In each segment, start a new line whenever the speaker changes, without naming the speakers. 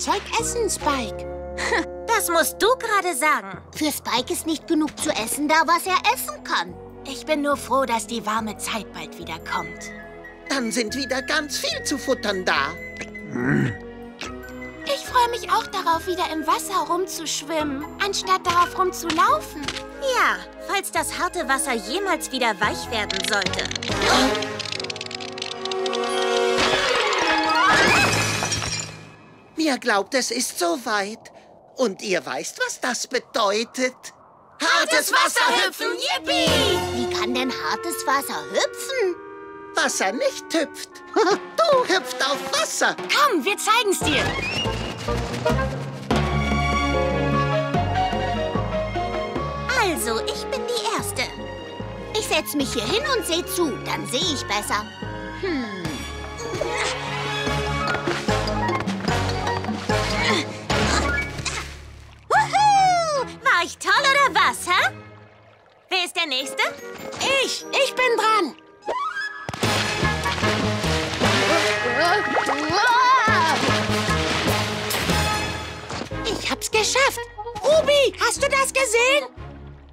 dieses Zeug essen, Spike?
Das musst du gerade sagen.
Für Spike ist nicht genug zu essen da, was er essen kann.
Ich bin nur froh, dass die warme Zeit bald wieder kommt.
Dann sind wieder ganz viel zu futtern da.
Ich freue mich auch darauf, wieder im Wasser rumzuschwimmen, anstatt darauf rumzulaufen.
Ja, falls das harte Wasser jemals wieder weich werden sollte.
Mir glaubt, es ist soweit. Und ihr weißt, was das bedeutet.
Hartes Wasser hüpfen, yippie!
Wie kann denn hartes Wasser hüpfen?
Wasser nicht hüpft. Du hüpft auf Wasser.
Komm, wir zeigen's dir.
Also, ich bin die Erste.
Ich setz mich hier hin und seh zu, dann sehe ich besser. Hm.
War ich toll oder was, hä? Wer ist der Nächste?
Ich, ich bin dran. Ich hab's geschafft. Ubi, hast du das gesehen?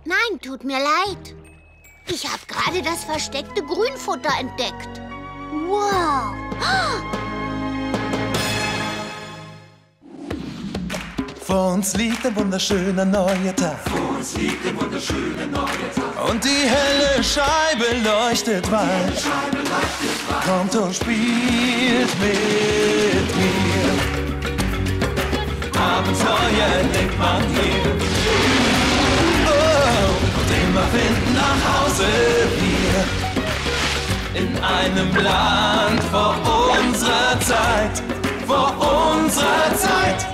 Nein, tut mir leid. Ich habe gerade das versteckte Grünfutter entdeckt. Wow.
Vor uns liegt ein wunderschöner neuer Tag.
Vor uns liegt ein wunderschöner neuer Tag.
Und die helle Scheibe leuchtet weit.
Scheibe leuchtet weit.
Kommt und spielt mit mir. Abenteuer entdeckt man hier. Oh, und immer finden nach Hause wir. In einem Land vor unserer Zeit. Vor unserer Zeit.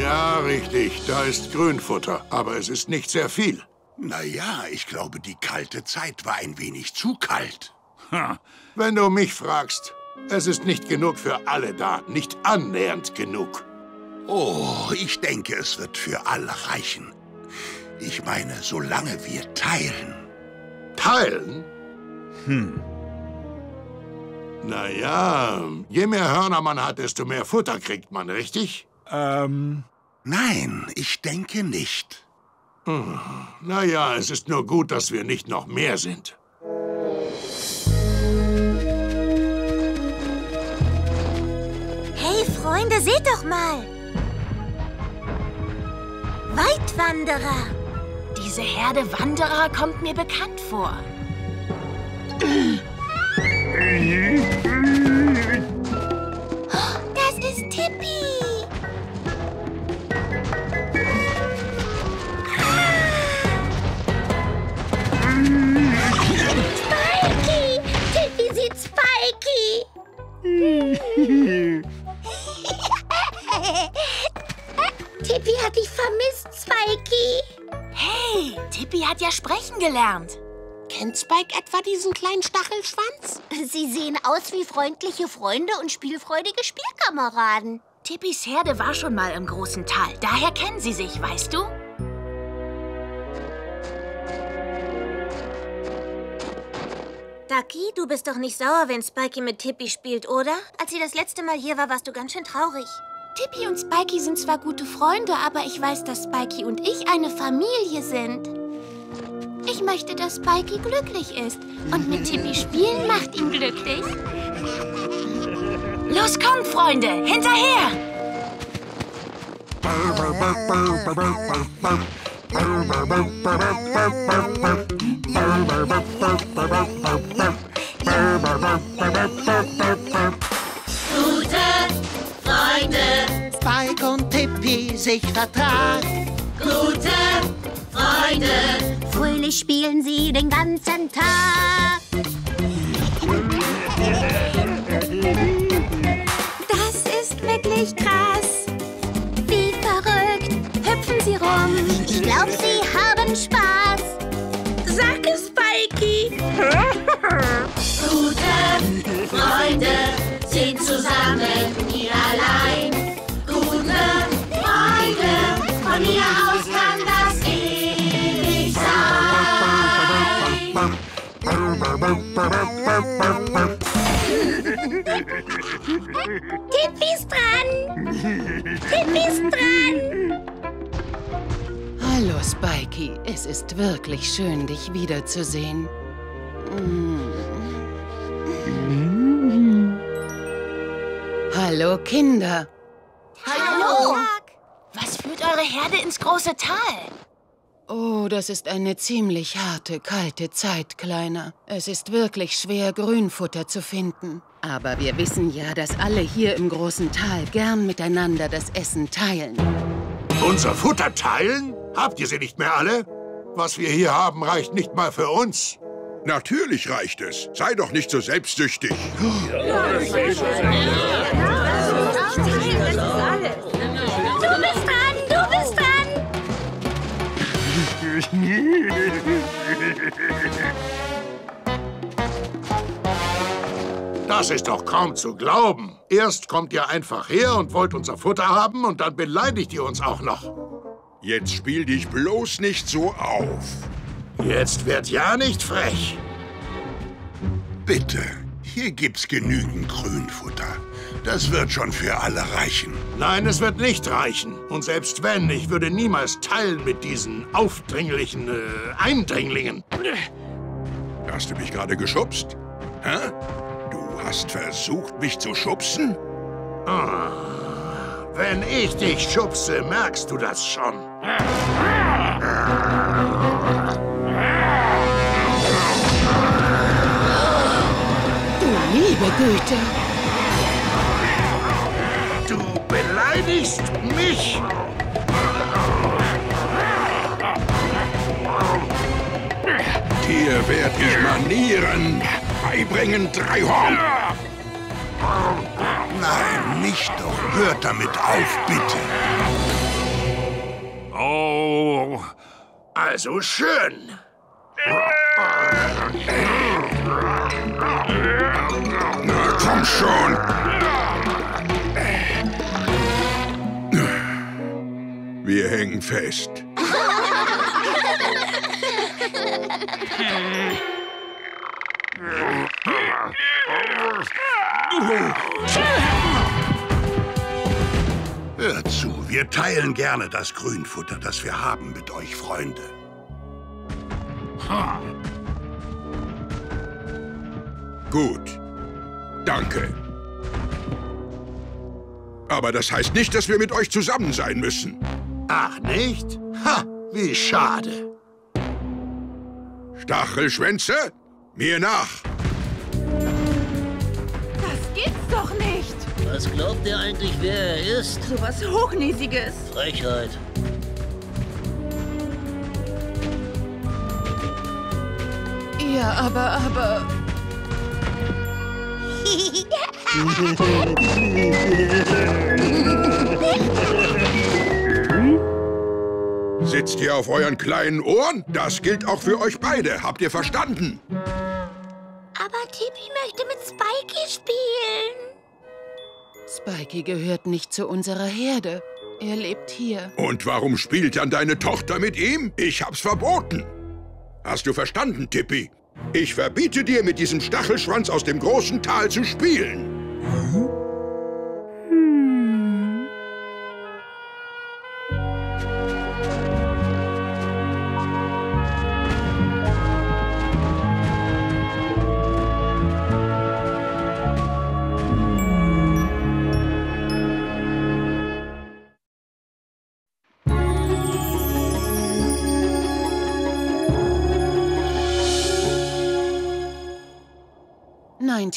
Ja, richtig, da ist Grünfutter, aber es ist nicht sehr viel.
Naja, ich glaube, die kalte Zeit war ein wenig zu kalt.
Ha. Wenn du mich fragst, es ist nicht genug für alle da, nicht annähernd genug.
Oh, ich denke, es wird für alle reichen. Ich meine, solange wir teilen.
Teilen?
Hm.
Naja, je mehr Hörner man hat, desto mehr Futter kriegt man, richtig?
Ähm. Nein, ich denke nicht.
Hm. Naja, es ist nur gut, dass wir nicht noch mehr sind.
Hey, Freunde, seht doch mal. Weitwanderer.
Diese Herde Wanderer kommt mir bekannt vor.
Das ist Tippi.
Tippi hat dich vermisst, Spikey.
Hey, Tippi hat ja sprechen gelernt. Kennt Spike etwa diesen kleinen Stachelschwanz?
Sie sehen aus wie freundliche Freunde und spielfreudige Spielkameraden.
Tippis Herde war schon mal im großen Tal. Daher kennen sie sich, weißt du?
Ducky, du bist doch nicht sauer, wenn Spikey mit Tippi spielt, oder? Als sie das letzte Mal hier war, warst du ganz schön traurig.
Tippi und Spikey sind zwar gute Freunde, aber ich weiß, dass Spikey und ich eine Familie sind. Ich möchte, dass Spikey glücklich ist. Und mit Tippi spielen macht ihn glücklich. Los, kommt, Freunde! Hinterher!
Gute Freunde,
Spike und Tippi sich vertragen.
gute Freunde,
Fröhlich spielen sie den ganzen Tag.
Das ist wirklich krass. Wie verrückt hüpfen sie rum
glaub, sie haben Spaß.
Sag es, Spikey.
Gute Freunde sind zusammen, nie allein. Gute Freunde, von mir aus kann das ewig
sein. Tipp ist dran! Tipp ist dran!
Hallo, Spikey. Es ist wirklich schön, dich wiederzusehen. Mm. Hallo, Kinder.
Hallo! Was führt eure Herde ins große Tal?
Oh, das ist eine ziemlich harte, kalte Zeit, Kleiner. Es ist wirklich schwer, Grünfutter zu finden. Aber wir wissen ja, dass alle hier im großen Tal gern miteinander das Essen teilen.
Unser Futter teilen? Habt ihr sie nicht mehr alle? Was wir hier haben, reicht nicht mal für uns.
Natürlich reicht es. Sei doch nicht so selbstsüchtig.
Du bist dran! Du bist dran!
Das ist doch kaum zu glauben. Erst kommt ihr einfach her und wollt unser Futter haben und dann beleidigt ihr uns auch noch.
Jetzt spiel dich bloß nicht so auf.
Jetzt wird ja nicht frech.
Bitte, hier gibt's genügend Grünfutter. Das wird schon für alle reichen.
Nein, es wird nicht reichen. Und selbst wenn, ich würde niemals teilen mit diesen aufdringlichen äh, Eindringlingen.
Hast du mich gerade geschubst? Hä? Du hast versucht, mich zu schubsen?
Ah, wenn ich dich schubse, merkst du das schon.
Du liebe Güte.
Du beleidigst mich?
Dir werd ich Manieren beibringen, Dreihorn. Nein, nicht doch. Hört damit auf, bitte.
Oh, also schön.
Na, komm schon. Wir hängen fest. Hört zu, wir teilen gerne das Grünfutter, das wir haben mit euch, Freunde. Gut. Danke. Aber das heißt nicht, dass wir mit euch zusammen sein müssen.
Ach, nicht? Ha, wie schade.
Stachelschwänze, mir nach.
Was glaubt ihr eigentlich, wer er ist?
So was Hochnäsiges.
Frechheit.
Ja, aber, aber...
Sitzt ihr auf euren kleinen Ohren? Das gilt auch für euch beide. Habt ihr verstanden?
Aber Tippi Spikey
gehört nicht zu unserer Herde. Er lebt hier.
Und warum spielt dann deine Tochter mit ihm? Ich hab's verboten. Hast du verstanden, Tippi? Ich verbiete dir, mit diesem Stachelschwanz aus dem großen Tal zu spielen.
Nein,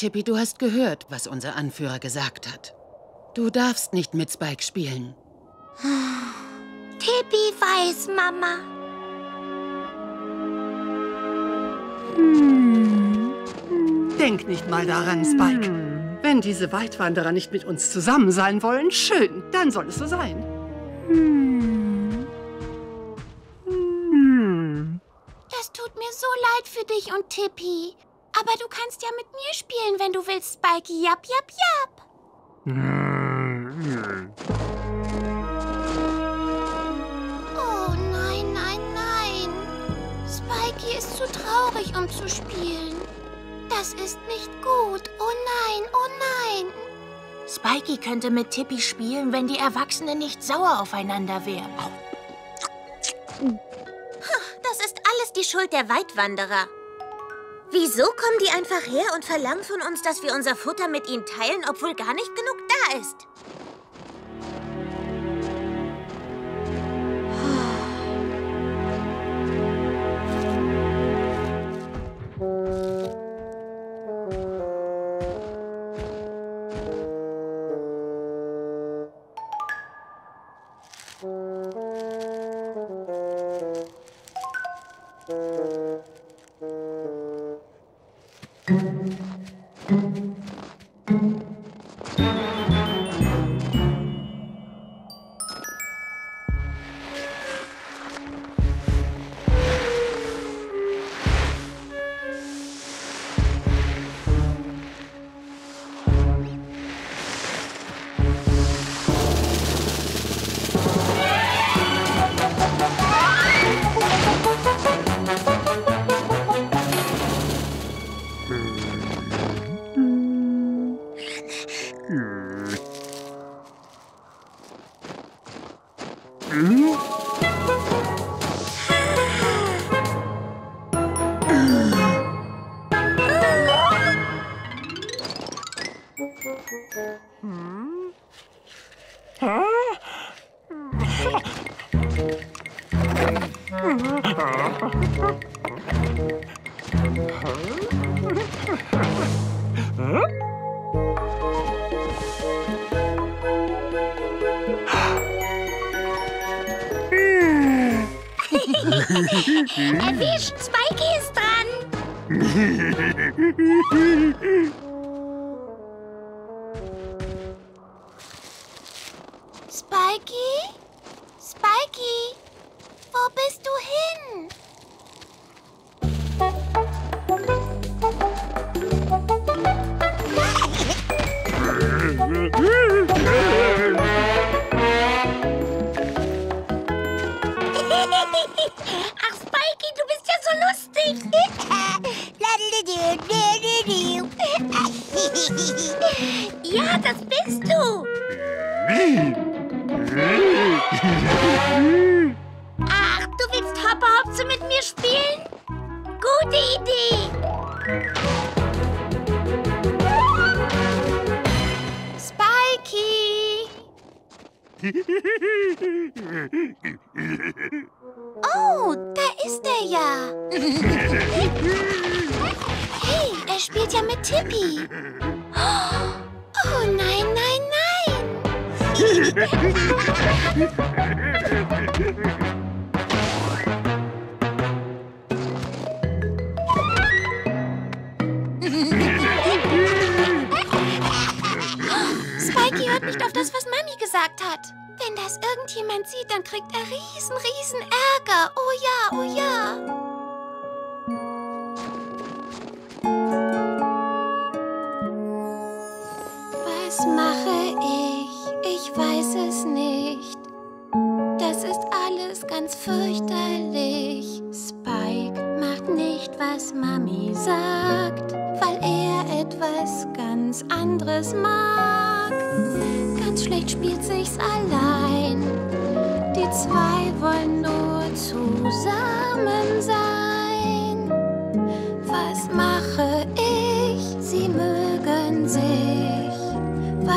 Tippi, du hast gehört, was unser Anführer gesagt hat. Du darfst nicht mit Spike spielen.
Tippi weiß, Mama.
Denk nicht mal daran, Spike. Wenn diese Weitwanderer nicht mit uns zusammen sein wollen, schön, dann soll es so sein.
Das tut mir so leid für dich und Tippi. Aber du kannst ja mit mir spielen, wenn du willst, Spikey. Jap, jap, jap. Oh nein, nein, nein. Spikey ist zu traurig, um zu spielen.
Das ist nicht gut. Oh nein, oh nein.
Spikey könnte mit Tippi spielen, wenn die Erwachsenen nicht sauer aufeinander wären. Das ist alles die Schuld der Weitwanderer. Wieso kommen die einfach her und verlangen von uns, dass wir unser Futter mit ihnen teilen, obwohl gar nicht genug da ist?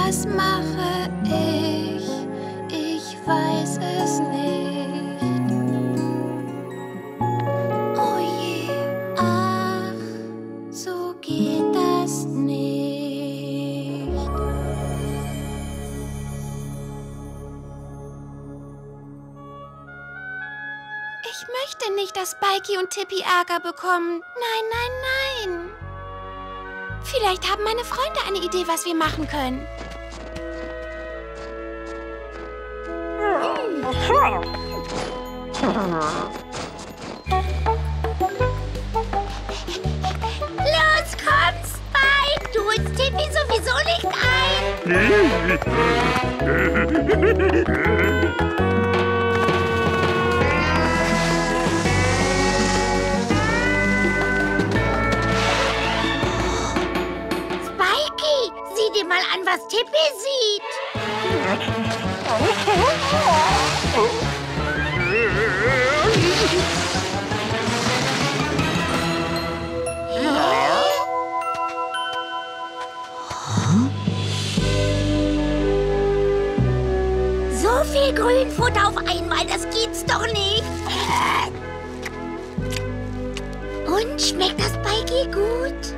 Was mache ich? Ich weiß es nicht. Oh je, ach, so geht das nicht. Ich möchte nicht, dass Spikey und Tippy Ärger bekommen. Nein, nein, nein. Vielleicht haben meine Freunde eine Idee, was wir machen können.
Los, komm, Spike! Du holst Tippi sowieso nicht ein! Spikey, Sieh dir mal an, was Tippi sieht. So viel Grünfutter auf einmal, das gibt's doch nicht. Und schmeckt das Spikey gut?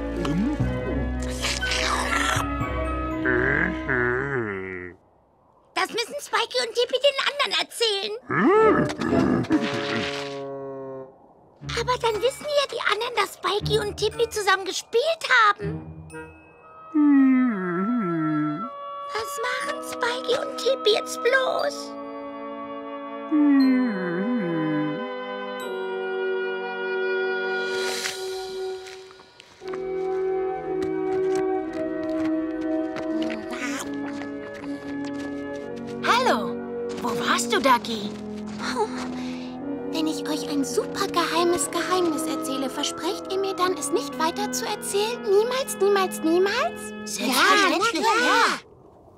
Das müssen Spikey und Tippi den anderen erzählen. Aber dann wissen ja die anderen, dass Spikey und Tippi zusammen gespielt haben. Was machen Spikey und Tippi jetzt bloß?
Hallo, Ducky? Wenn ich euch ein super geheimes Geheimnis erzähle, versprecht ihr mir dann, es nicht weiter zu erzählen? Niemals, niemals, niemals?
Selbstverständlich,
ja. ja.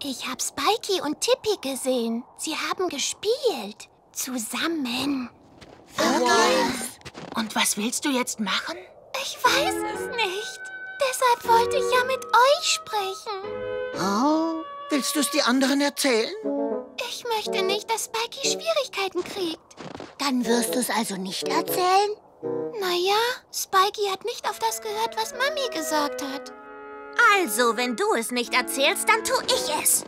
Ich habe Spikey und Tippy gesehen. Sie haben gespielt. Zusammen.
Und was willst du jetzt machen?
Ich weiß es nicht. Deshalb wollte ich ja mit euch sprechen.
Oh, willst du es die anderen erzählen?
Ich möchte nicht, dass Spikey Schwierigkeiten kriegt.
Dann wirst du es also nicht erzählen?
Naja, Spikey hat nicht auf das gehört, was Mami gesagt hat.
Also, wenn du es nicht erzählst, dann tu ich es.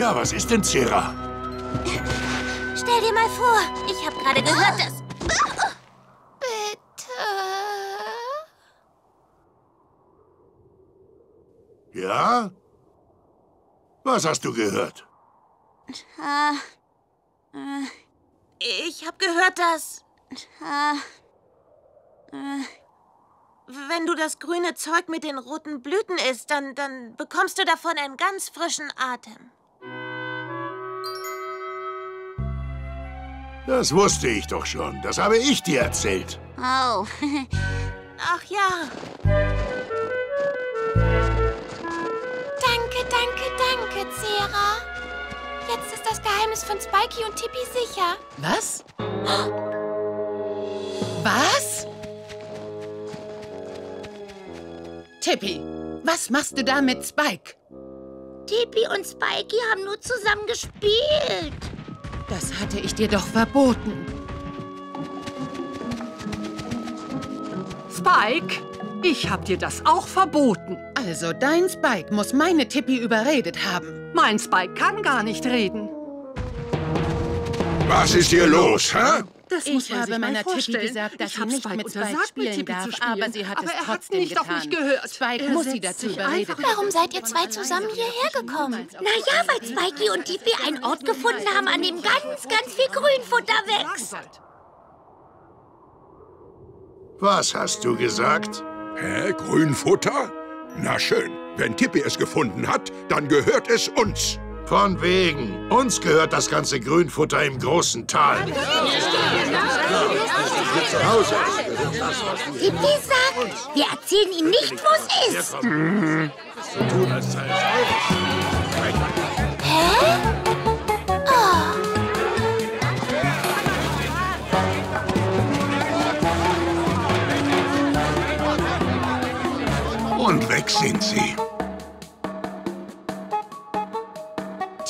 Ja, was ist denn, Zera?
Stell dir mal vor, ich habe gerade gehört, dass...
Bitte.
Ja? Was hast du gehört?
Äh, ich habe gehört, dass... Äh, wenn du das grüne Zeug mit den roten Blüten isst, dann, dann bekommst du davon einen ganz frischen Atem.
Das wusste ich doch schon. Das habe ich dir erzählt.
Oh.
Ach ja.
Danke, danke, danke, Zera. Jetzt ist das Geheimnis von Spikey und Tippy sicher.
Was? Was? Tippy, was machst du da mit Spike?
Tippi und Spikey haben nur zusammen gespielt.
Das hatte ich dir doch verboten.
Spike, ich hab dir das auch verboten.
Also dein Spike muss meine Tippi überredet haben.
Mein Spike kann gar nicht reden.
Was ist hier los, hä?
Das muss
Ich
man sich
habe meiner Tippi gesagt, dass
ich
sie nicht mit Spike spielen
Tippi
darf,
zu spielen.
aber sie hat
aber
es
er
trotzdem
hat nicht
getan.
auf mich gehört.
Spike
er
muss sie dazu überredet.
Warum seid ihr zwei zusammen hierher gekommen?
Na ja, weil Spikey und Tippi einen Ort gefunden haben, an dem ganz, ganz viel Grünfutter wächst.
Was hast du gesagt?
Hä? Grünfutter? Na schön. Wenn Tippi es gefunden hat, dann gehört es uns.
Von wegen. Uns gehört das ganze Grünfutter im großen Tal.
Tippi sagt, wir erzählen ihm nicht, wo es ist.
Und weg sind sie.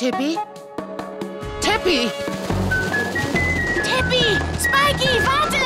Tippi? Tippi!
Tippy! Spikey, wartet!
Warte,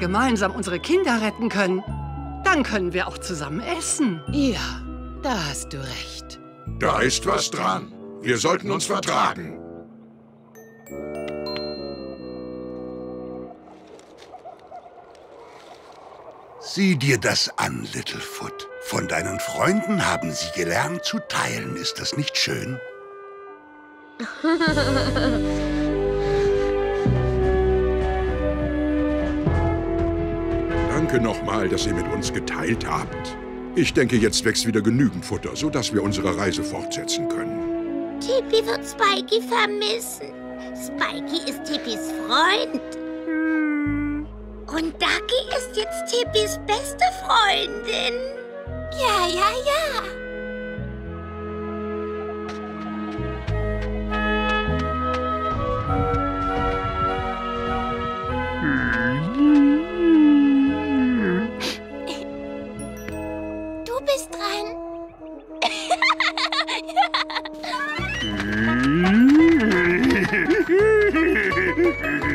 gemeinsam unsere Kinder retten können, dann können wir auch zusammen essen.
Ja, da hast du recht.
Da ist was dran. Wir sollten uns vertragen.
Sieh dir das an, Littlefoot. Von deinen Freunden haben sie gelernt zu teilen. Ist das nicht schön?
Danke nochmal, dass ihr mit uns geteilt habt. Ich denke, jetzt wächst wieder genügend Futter, sodass wir unsere Reise fortsetzen können.
Tippi wird Spikey vermissen. Spikey ist Tippis Freund. Hm. Und Ducky ist jetzt Tippis beste Freundin.
Ja, ja, ja.
Ruby!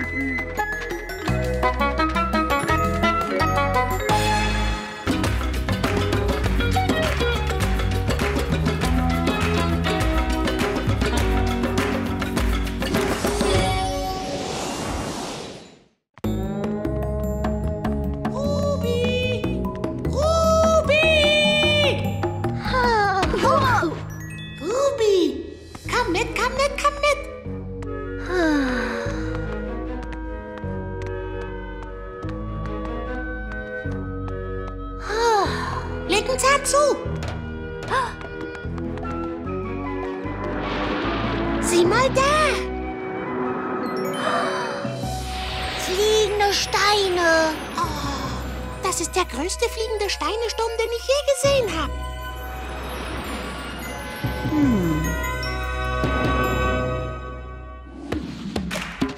größte fliegende Steinesturm, den ich je gesehen habe.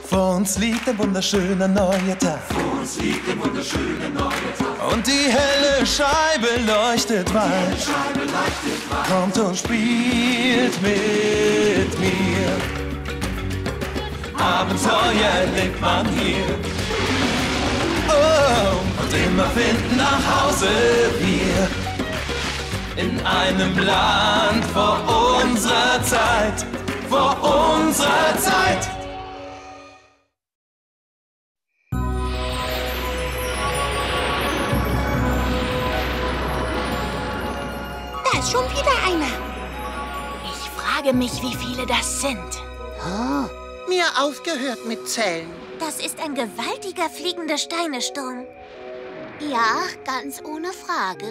Vor uns liegt ein wunderschöner neuer Tag.
Vor uns liegt ein wunderschöner neuer Tag.
Und die helle Scheibe leuchtet weit.
Scheibe leuchtet weit.
Kommt und spielt mit mir. Abenteuer lebt man hier. Oh, und immer finden nach Hause wir. In einem Land vor unserer Zeit. Vor unserer Zeit.
Da ist schon wieder einer.
Ich frage mich, wie viele das sind.
Oh, mir aufgehört mit Zählen.
Das ist ein gewaltiger fliegender Steinesturm.
Ja, ganz ohne Frage.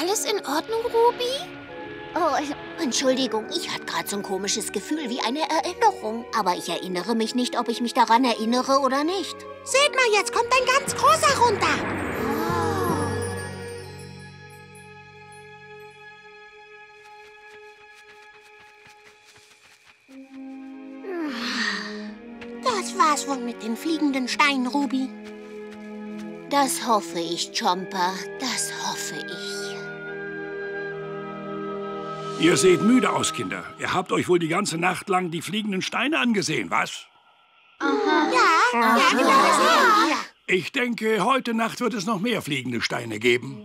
Alles in Ordnung, Ruby?
Oh, Entschuldigung, ich hatte gerade so ein komisches Gefühl wie eine Erinnerung. Aber ich erinnere mich nicht, ob ich mich daran erinnere oder nicht.
Seht mal, jetzt kommt ein ganz großer runter. Das war's wohl mit den fliegenden Steinen, Ruby.
Das hoffe ich, Chomper. Das hoffe ich.
Ihr seht müde aus, Kinder. Ihr habt euch wohl die ganze Nacht lang die fliegenden Steine angesehen, was?
Ja, ja, genau. Ja.
Ich denke, heute Nacht wird es noch mehr fliegende Steine geben.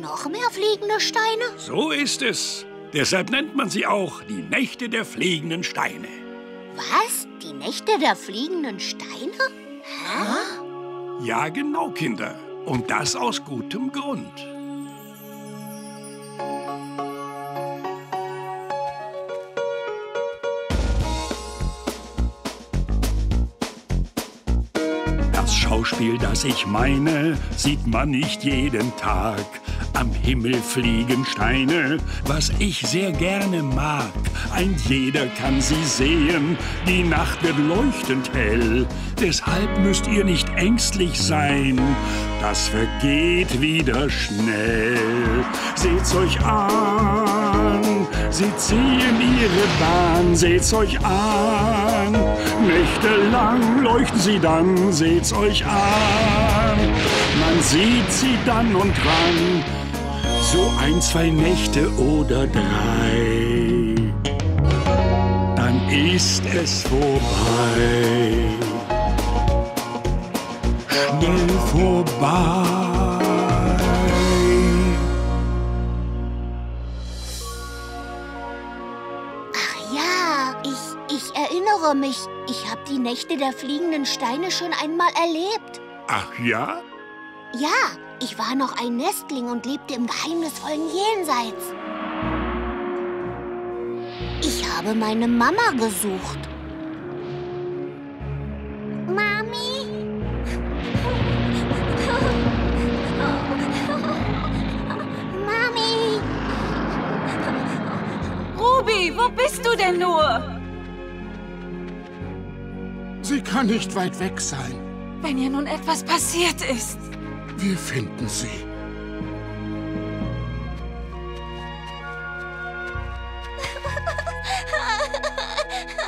Noch mehr fliegende Steine?
So ist es. Deshalb nennt man sie auch die Nächte der fliegenden Steine.
Was? Die Nächte der fliegenden Steine?
Ja, genau, Kinder. Und das aus gutem Grund. Das Schauspiel, das ich meine, sieht man nicht jeden Tag. Am Himmel fliegen Steine, was ich sehr gerne mag. Ein jeder kann sie sehen, die Nacht wird leuchtend hell. Deshalb müsst ihr nicht ängstlich sein, das vergeht wieder schnell. Seht's euch an, sie ziehen ihre Bahn, seht's euch an. Nächtelang leuchten sie dann, seht's euch an. Man sieht sie dann und wann, so ein, zwei Nächte oder drei. Dann ist es vorbei. Schnell vorbei.
Ach ja, ich, ich erinnere mich. Ich habe die Nächte der fliegenden Steine schon einmal erlebt.
Ach ja?
Ja, ich war noch ein Nestling und lebte im geheimnisvollen Jenseits. Ich habe meine Mama gesucht. Mami? Mami?
Ruby, wo bist du denn nur?
Sie kann nicht weit weg sein.
Wenn ihr nun etwas passiert ist.
Wir finden sie.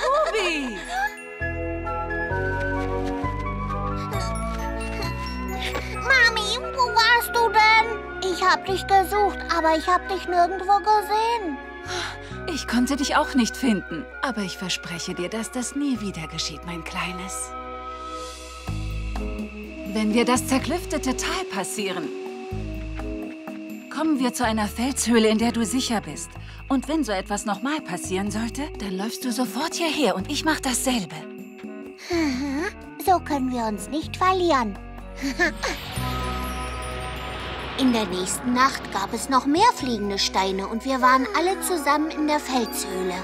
Ruby!
Mami, wo warst du denn? Ich hab dich gesucht, aber ich hab dich nirgendwo gesehen.
Ich konnte dich auch nicht finden. Aber ich verspreche dir, dass das nie wieder geschieht, mein Kleines. Wenn wir das zerklüftete Tal passieren, kommen wir zu einer Felshöhle, in der du sicher bist. Und wenn so etwas nochmal passieren sollte, dann läufst du sofort hierher und ich mach dasselbe.
So können wir uns nicht verlieren. In der nächsten Nacht gab es noch mehr fliegende Steine und wir waren alle zusammen in der Felshöhle.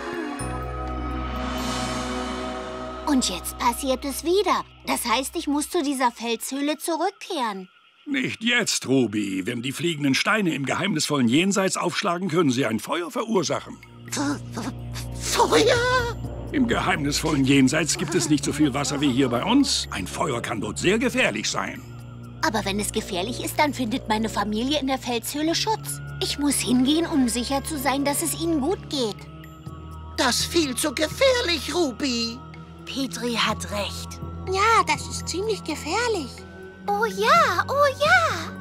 Und jetzt passiert es wieder. Das heißt, ich muss zu dieser Felshöhle zurückkehren.
Nicht jetzt, Ruby. Wenn die fliegenden Steine im geheimnisvollen Jenseits aufschlagen, können sie ein Feuer verursachen.
Feuer?
Im geheimnisvollen Jenseits gibt es nicht so viel Wasser wie hier bei uns. Ein Feuer kann dort sehr gefährlich sein.
Aber wenn es gefährlich ist, dann findet meine Familie in der Felshöhle Schutz. Ich muss hingehen, um sicher zu sein, dass es ihnen gut geht.
Das ist viel zu gefährlich, Ruby.
Petri hat recht.
Ja, das ist ziemlich gefährlich.
Oh ja, oh ja.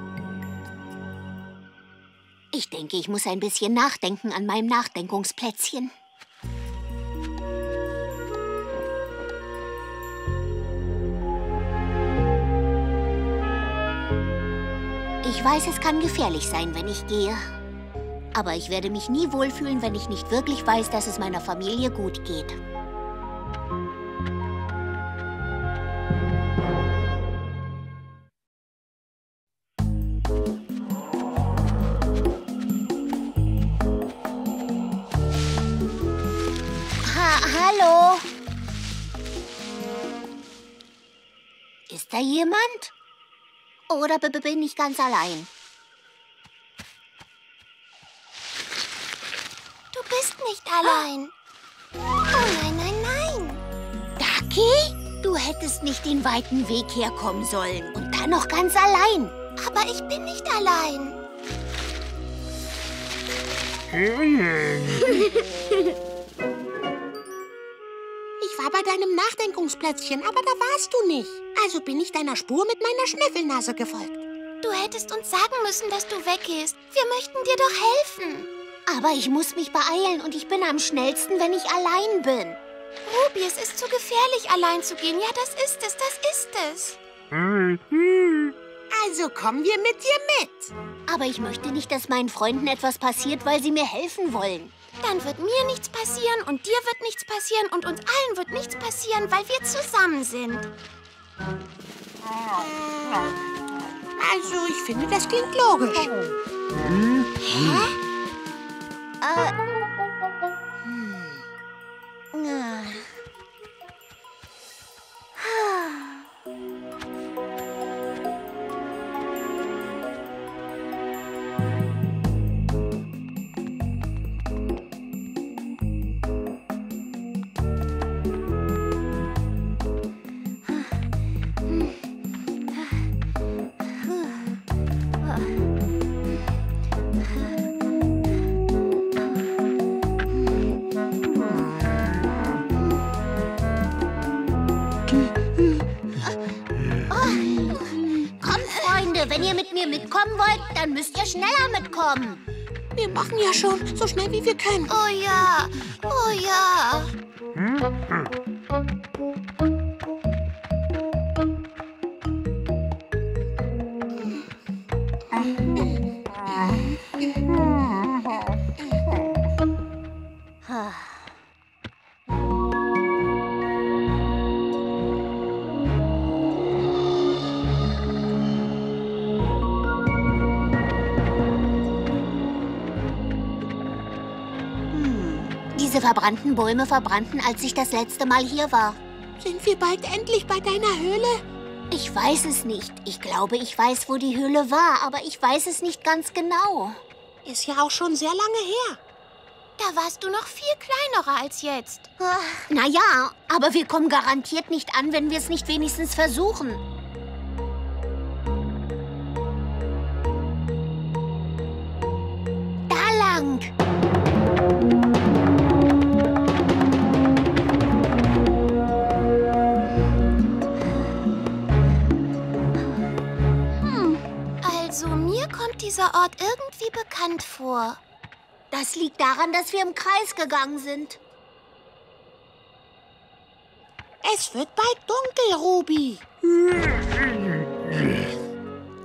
Ich denke, ich muss ein bisschen nachdenken an meinem Nachdenkungsplätzchen. Ich weiß, es kann gefährlich sein, wenn ich gehe. Aber ich werde mich nie wohlfühlen, wenn ich nicht wirklich weiß, dass es meiner Familie gut geht. Jemand? Oder bin ich ganz allein?
Du bist nicht allein. Oh nein, nein, nein.
Ducky? Du hättest nicht den weiten Weg herkommen sollen. Und dann noch ganz allein.
Aber ich bin nicht allein.
Ich war bei deinem Nachdenkungsplätzchen, aber da warst du nicht. Also bin ich deiner Spur mit meiner Schnüffelnase gefolgt.
Du hättest uns sagen müssen, dass du weggehst. Wir möchten dir doch helfen.
Aber ich muss mich beeilen und ich bin am schnellsten, wenn ich allein bin.
Ruby, es ist zu gefährlich, allein zu gehen. Ja, das ist es, das ist es.
Also kommen wir mit dir mit.
Aber ich möchte nicht, dass meinen Freunden etwas passiert, weil sie mir helfen wollen.
Dann wird mir nichts passieren und dir wird nichts passieren und uns allen wird nichts passieren, weil wir zusammen sind.
Also, ich finde, das klingt logisch.
Hä? Äh. Hm. Mitkommen wollt, dann müsst ihr schneller mitkommen.
Wir machen ja schon, so schnell wie wir können.
Oh ja, oh ja.
Diese verbrannten Bäume verbrannten, als ich das letzte Mal hier war.
Sind wir bald endlich bei deiner Höhle?
Ich weiß es nicht. Ich glaube, ich weiß, wo die Höhle war, aber ich weiß es nicht ganz genau.
Ist ja auch schon sehr lange her.
Da warst du noch viel kleinerer als jetzt.
Naja, aber wir kommen garantiert nicht an, wenn wir es nicht wenigstens versuchen. Da lang.
Dieser Ort irgendwie bekannt vor.
Das liegt daran, dass wir im Kreis gegangen sind.
Es wird bald dunkel, Ruby.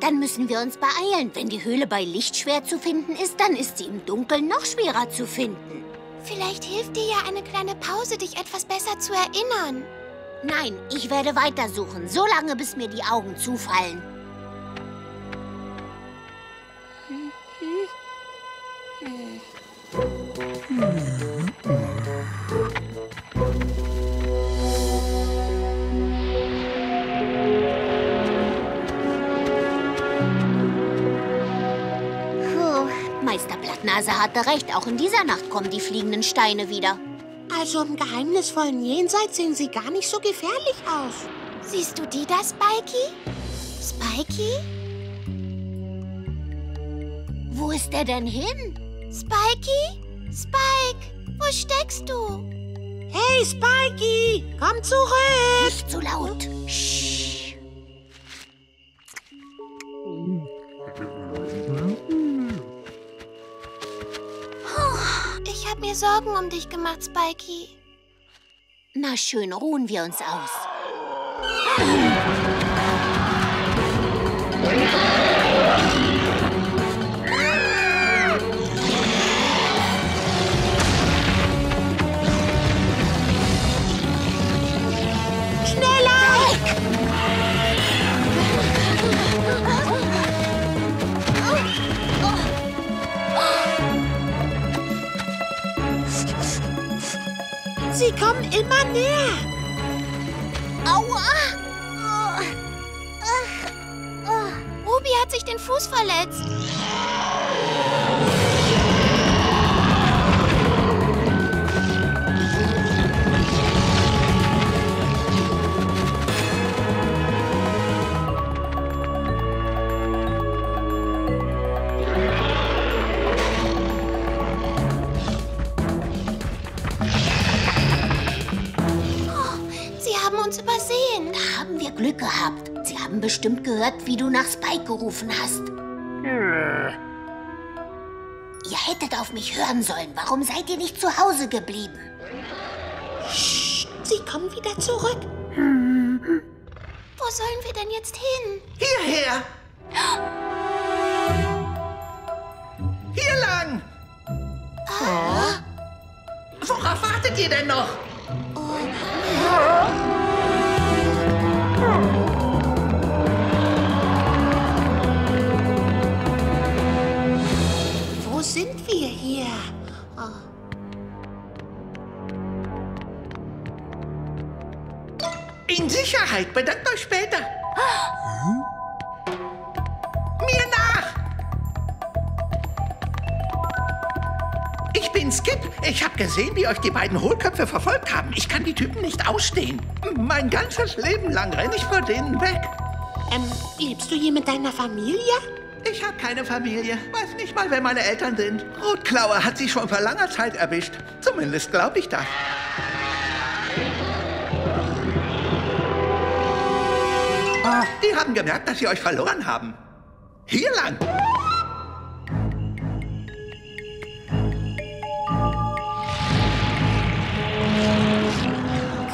Dann müssen wir uns beeilen. Wenn die Höhle bei Licht schwer zu finden ist, dann ist sie im Dunkeln noch schwerer zu finden.
Vielleicht hilft dir ja eine kleine Pause, dich etwas besser zu erinnern.
Nein, ich werde weitersuchen, so lange, bis mir die Augen zufallen. Blattnase hatte recht, auch in dieser Nacht kommen die fliegenden Steine wieder.
Also im geheimnisvollen Jenseits sehen sie gar nicht so gefährlich aus.
Siehst du die da, Spikey? Spikey?
Wo ist der denn hin?
Spikey? Spike, wo steckst du?
Hey, Spikey, komm zurück!
Nicht so laut. Shh.
Ich habe mir Sorgen um dich gemacht, Spikey.
Na schön, ruhen wir uns aus.
Sie kommen immer näher.
Aua!
Ruby hat sich den Fuß verletzt.
Bestimmt gehört, wie du nach Spike gerufen hast. Ihr hättet auf mich hören sollen. Warum seid ihr nicht zu Hause geblieben?
Sie kommen wieder zurück.
Wo sollen wir denn jetzt hin?
Hierher! Hier lang! Worauf wartet ihr denn noch? Sicherheit, bedankt euch später. Mir nach! Ich bin Skip. Ich habe gesehen, wie euch die beiden Hohlköpfe verfolgt haben. Ich kann die Typen nicht ausstehen. Mein ganzes Leben lang renne ich vor denen weg.
Ähm, lebst du hier mit deiner Familie?
Ich habe keine Familie. Weiß nicht mal, wer meine Eltern sind. Rotklaue hat sie schon vor langer Zeit erwischt. Zumindest glaube ich das. Die haben gemerkt, dass sie euch verloren haben. Hier lang.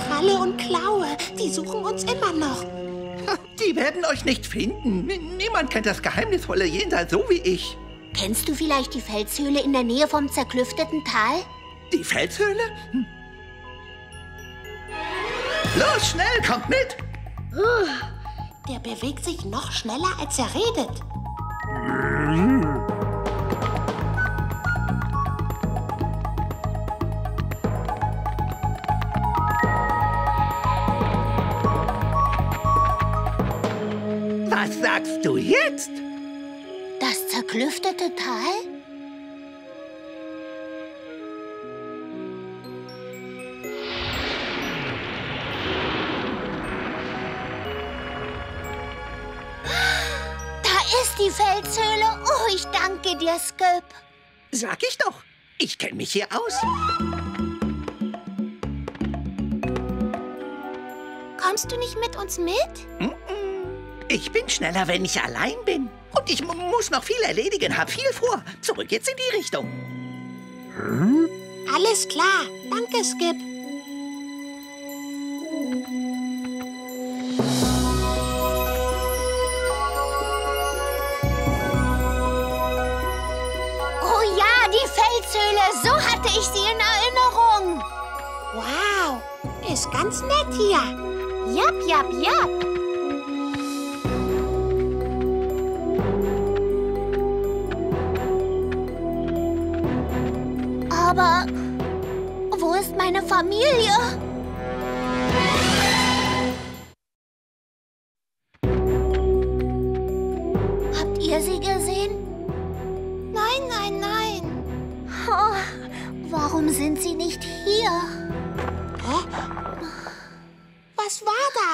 Kralle und Klaue, die suchen uns immer noch.
Die werden euch nicht finden. Niemand kennt das geheimnisvolle Jenseits so wie ich.
Kennst du vielleicht die Felshöhle in der Nähe vom zerklüfteten Tal?
Die Felshöhle? Hm. Los, schnell, kommt mit!
Der bewegt sich noch schneller, als er redet.
Was sagst du jetzt?
Das zerklüftete Tal? Ist die Felshöhle. Oh, ich danke dir, Skip.
Sag ich doch. Ich kenne mich hier aus.
Kommst du nicht mit uns mit?
Ich bin schneller, wenn ich allein bin. Und ich mu- muss noch viel erledigen, hab viel vor. Zurück jetzt in die Richtung.
Alles klar. Danke, Skip.
Die Felshöhle. So hatte ich sie in Erinnerung.
Wow, ist ganz nett hier.
Jap, jap, jap.
Aber wo ist meine Familie?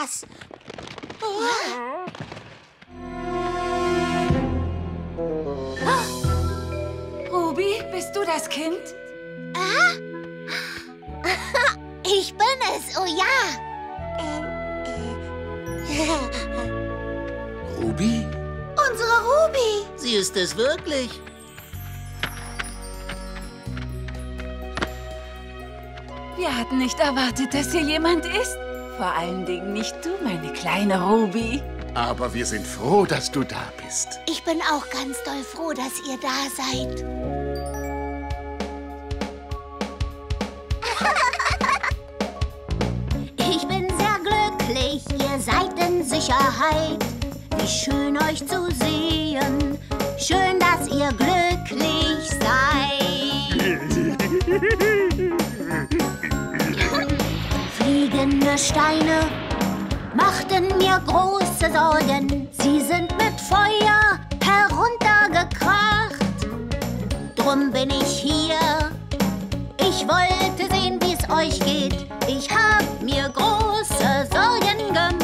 War das?
Ruby, bist du das Kind?
Ah? Ich bin es, oh ja.
Ruby?
Unsere Ruby.
Sie ist es wirklich.
Wir hatten nicht erwartet, dass hier jemand ist. Vor allen Dingen nicht du, meine kleine Ruby.
Aber wir sind froh, dass du da bist.
Ich bin auch ganz doll froh, dass ihr da seid. Ich bin sehr glücklich, ihr seid in Sicherheit. Wie schön euch zu sehen. Schön, dass ihr glücklich seid. Steine machten mir große Sorgen. Sie sind mit Feuer heruntergekracht. Drum bin ich hier. Ich wollte sehen, wie es euch geht. Ich hab mir große Sorgen gemacht.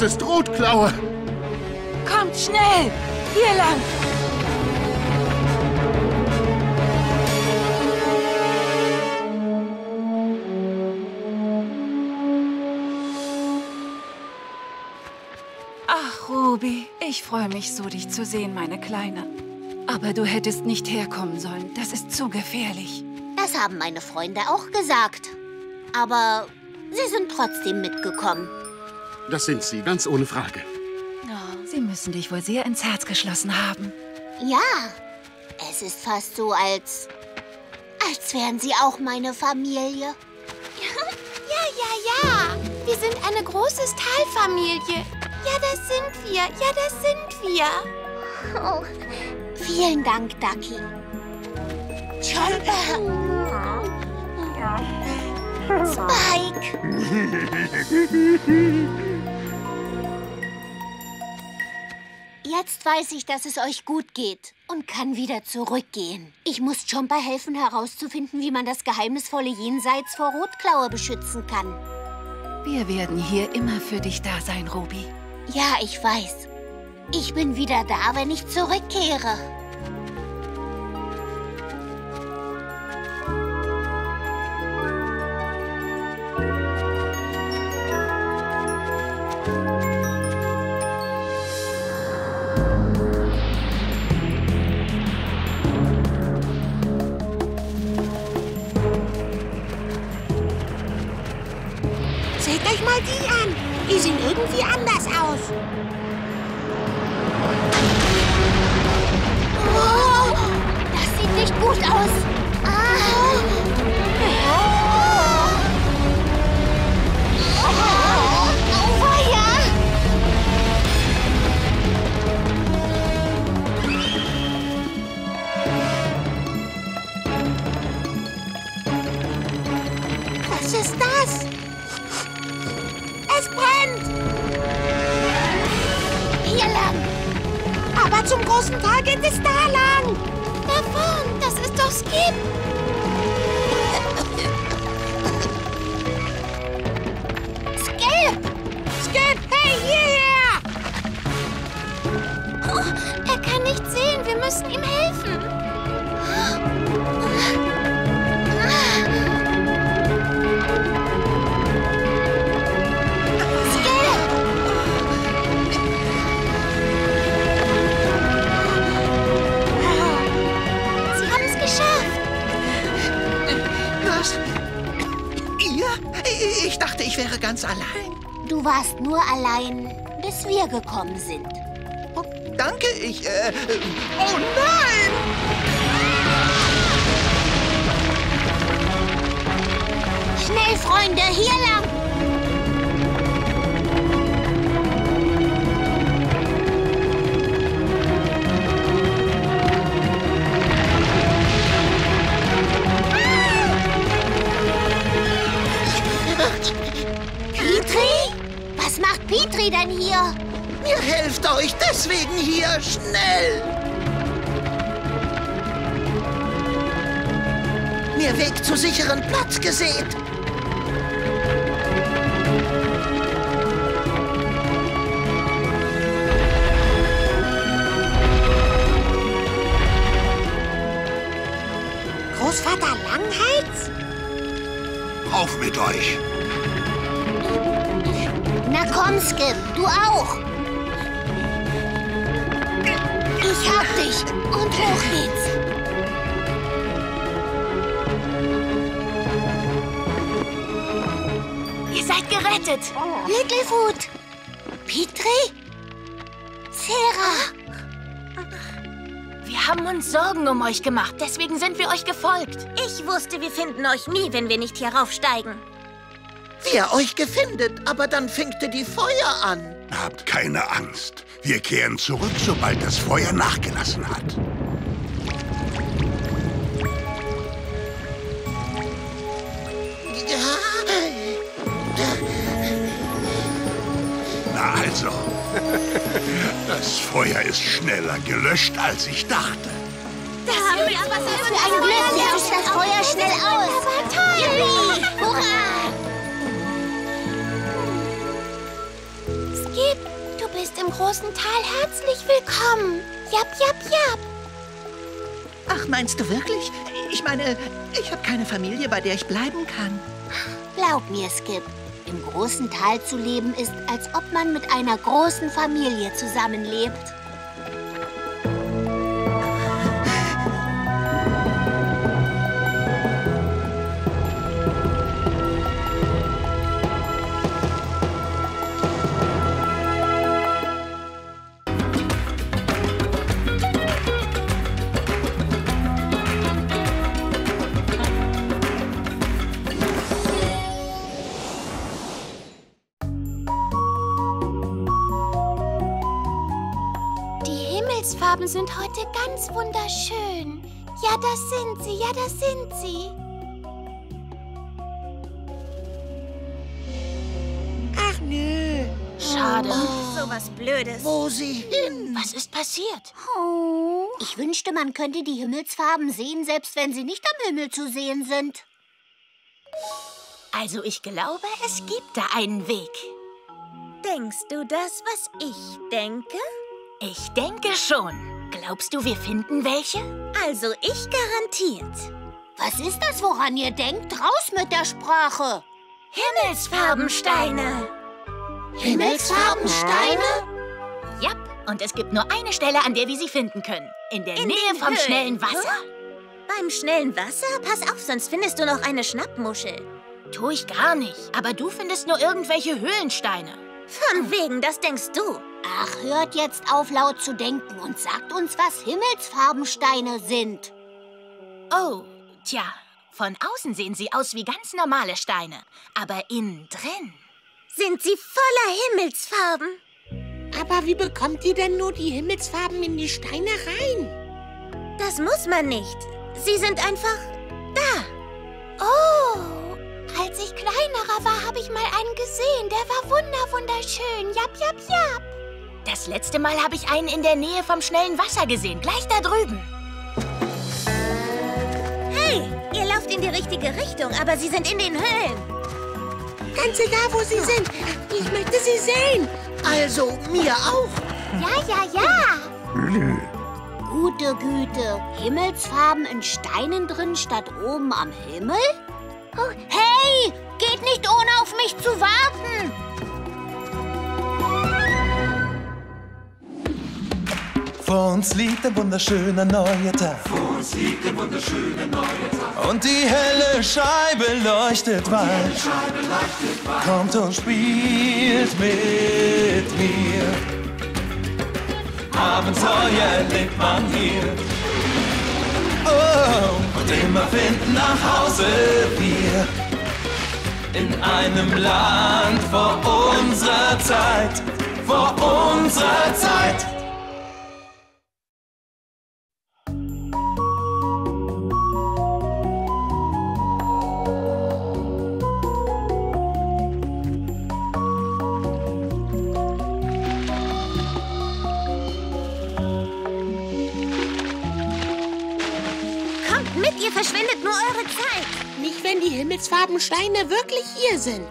Das ist Rotklaue.
Kommt schnell! Hier lang! Ach, Ruby, ich freue mich so, dich zu sehen, meine Kleine. Aber du hättest nicht herkommen sollen. Das ist zu gefährlich.
Das haben meine Freunde auch gesagt. Aber sie sind trotzdem mitgekommen.
Das sind sie, ganz ohne Frage.
Oh, sie müssen dich wohl sehr ins Herz geschlossen haben.
Ja, es ist fast so, als. als wären sie auch meine Familie.
Ja, ja, ja. Wir sind eine große Talfamilie. Ja, das sind wir. Ja, das sind wir.
Oh, vielen Dank, Ducky. Chomper. Spike. Jetzt weiß ich, dass es euch gut geht und kann wieder zurückgehen. Ich muss Chomper helfen, herauszufinden, wie man das geheimnisvolle Jenseits vor Rotklaue beschützen kann.
Wir werden hier immer für dich da sein, Ruby.
Ja, ich weiß. Ich bin wieder da, wenn ich zurückkehre.
Mal die an. Die sehen irgendwie anders aus.
Oh, das sieht nicht gut aus. Ah.
Brennt.
Hier lang.
Aber zum großen Teil geht es da lang.
Davon, das ist doch Skip.
Skip!
Skip, hey, hierher!
Oh, er kann nicht sehen. Wir müssen ihm helfen.
Ich wäre ganz allein.
Du warst nur allein, bis wir gekommen sind.
Oh, danke, ich... Äh, oh nein!
Schnell, Freunde, hier lang! Petri? Was macht Petri denn hier?
Ihr helft euch deswegen hier schnell. Mir Weg zu sicheren Platz gesät.
Großvater Langhals?
Auf mit euch!
Komm, Skip, du auch. Ich hab dich. Und hoch geht's.
Ihr seid gerettet.
Littlefoot. Petri? Sarah.
Wir haben uns Sorgen um euch gemacht. Deswegen sind wir euch gefolgt.
Ich wusste, wir finden euch nie, wenn wir nicht hier raufsteigen.
Wir euch gefindet, aber dann fängte die Feuer an.
Habt keine Angst. Wir kehren zurück, sobald das Feuer nachgelassen hat. Na also. Das Feuer ist schneller gelöscht, als ich dachte.
Das haben wir aber Für ein Glück löscht das Feuer schnell aus.
War toll.
Yippie! Hurra!
Im großen Tal herzlich willkommen. Jap, jap, jap.
Ach, meinst du wirklich? Ich meine, ich habe keine Familie, bei der ich bleiben kann.
Glaub mir, Skip. Im großen Tal zu leben ist, als ob man mit einer großen Familie zusammenlebt.
Wunderschön. Ja, das sind sie, ja, das sind sie.
Ach nö.
Schade.
So was Blödes.
Wo sie hin?
Was ist passiert?
Ich wünschte, man könnte die Himmelsfarben sehen, selbst wenn sie nicht am Himmel zu sehen sind.
Also ich glaube, es gibt da einen Weg. Denkst du das, was ich denke? Ich denke schon. Glaubst du, wir finden welche? Also ich garantiert.
Was ist das, woran ihr denkt? Raus mit der Sprache!
Himmelsfarbensteine.
Himmelsfarbensteine?
Ja, und es gibt nur eine Stelle, an der wir sie finden können. In der
In
Nähe vom
Höhlen.
schnellen Wasser.
Beim schnellen Wasser? Pass auf, sonst findest du noch eine Schnappmuschel.
Tu ich gar nicht. Aber du findest nur irgendwelche Höhlensteine.
Von wegen, das denkst du.
Ach, hört jetzt auf, laut zu denken und sagt uns, was Himmelsfarbensteine sind.
Oh, tja. Von außen sehen sie aus wie ganz normale Steine. Aber innen drin
sind sie voller Himmelsfarben.
Aber wie bekommt ihr denn nur die Himmelsfarben in die Steine rein?
Das muss man nicht. Sie sind einfach da.
Oh, als ich kleinerer war, habe ich mal einen gesehen. Der war wunder wunderschön. Jap, jap, jap.
Das letzte Mal habe ich einen in der Nähe vom schnellen Wasser gesehen, gleich da drüben.
Hey, ihr lauft in die richtige Richtung, aber sie sind in den Höhlen.
Ganz egal, wo sie sind. Ich möchte sie sehen.
Also, mir auch.
Ja, ja, ja.
Gute Güte, Himmelsfarben in Steinen drin statt oben am Himmel? Oh, hey, geht nicht ohne auf mich zu warten.
Vor uns liegt ein wunderschöner neuer Tag.
Vor uns liegt ein wunderschöner neuer Tag.
Und die helle Scheibe leuchtet weit. Kommt und spielt mit mir. Abenteuer lebt man hier. Oh, und immer finden nach Hause wir. In einem Land vor unserer Zeit. Vor unserer Zeit.
Eure Zeit.
Nicht, wenn die Himmelsfarbensteine wirklich hier sind.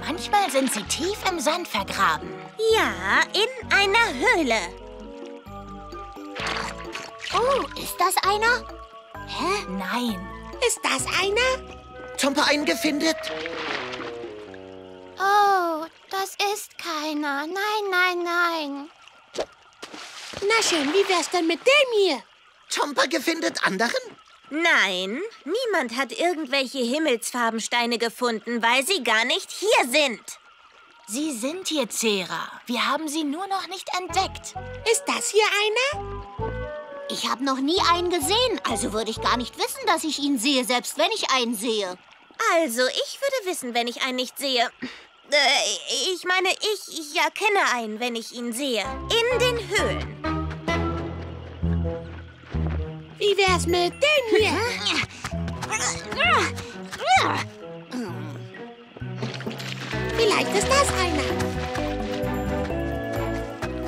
Manchmal sind sie tief im Sand vergraben.
Ja, in einer Höhle.
Oh, ist das einer?
Hä? Nein.
Ist das einer?
Tompa eingefindet?
Oh, das ist keiner. Nein, nein, nein.
Na schön, wie wär's denn mit dem hier?
Tompa gefindet anderen?
Nein, niemand hat irgendwelche Himmelsfarbensteine gefunden, weil sie gar nicht hier sind.
Sie sind hier, Zera. Wir haben sie nur noch nicht entdeckt.
Ist das hier einer?
Ich habe noch nie einen gesehen, also würde ich gar nicht wissen, dass ich ihn sehe, selbst wenn ich einen sehe.
Also, ich würde wissen, wenn ich einen nicht sehe. Äh, ich meine, ich, ich erkenne einen, wenn ich ihn sehe. In den Höhlen.
Wie wär's mit dem hier? Vielleicht ist das einer.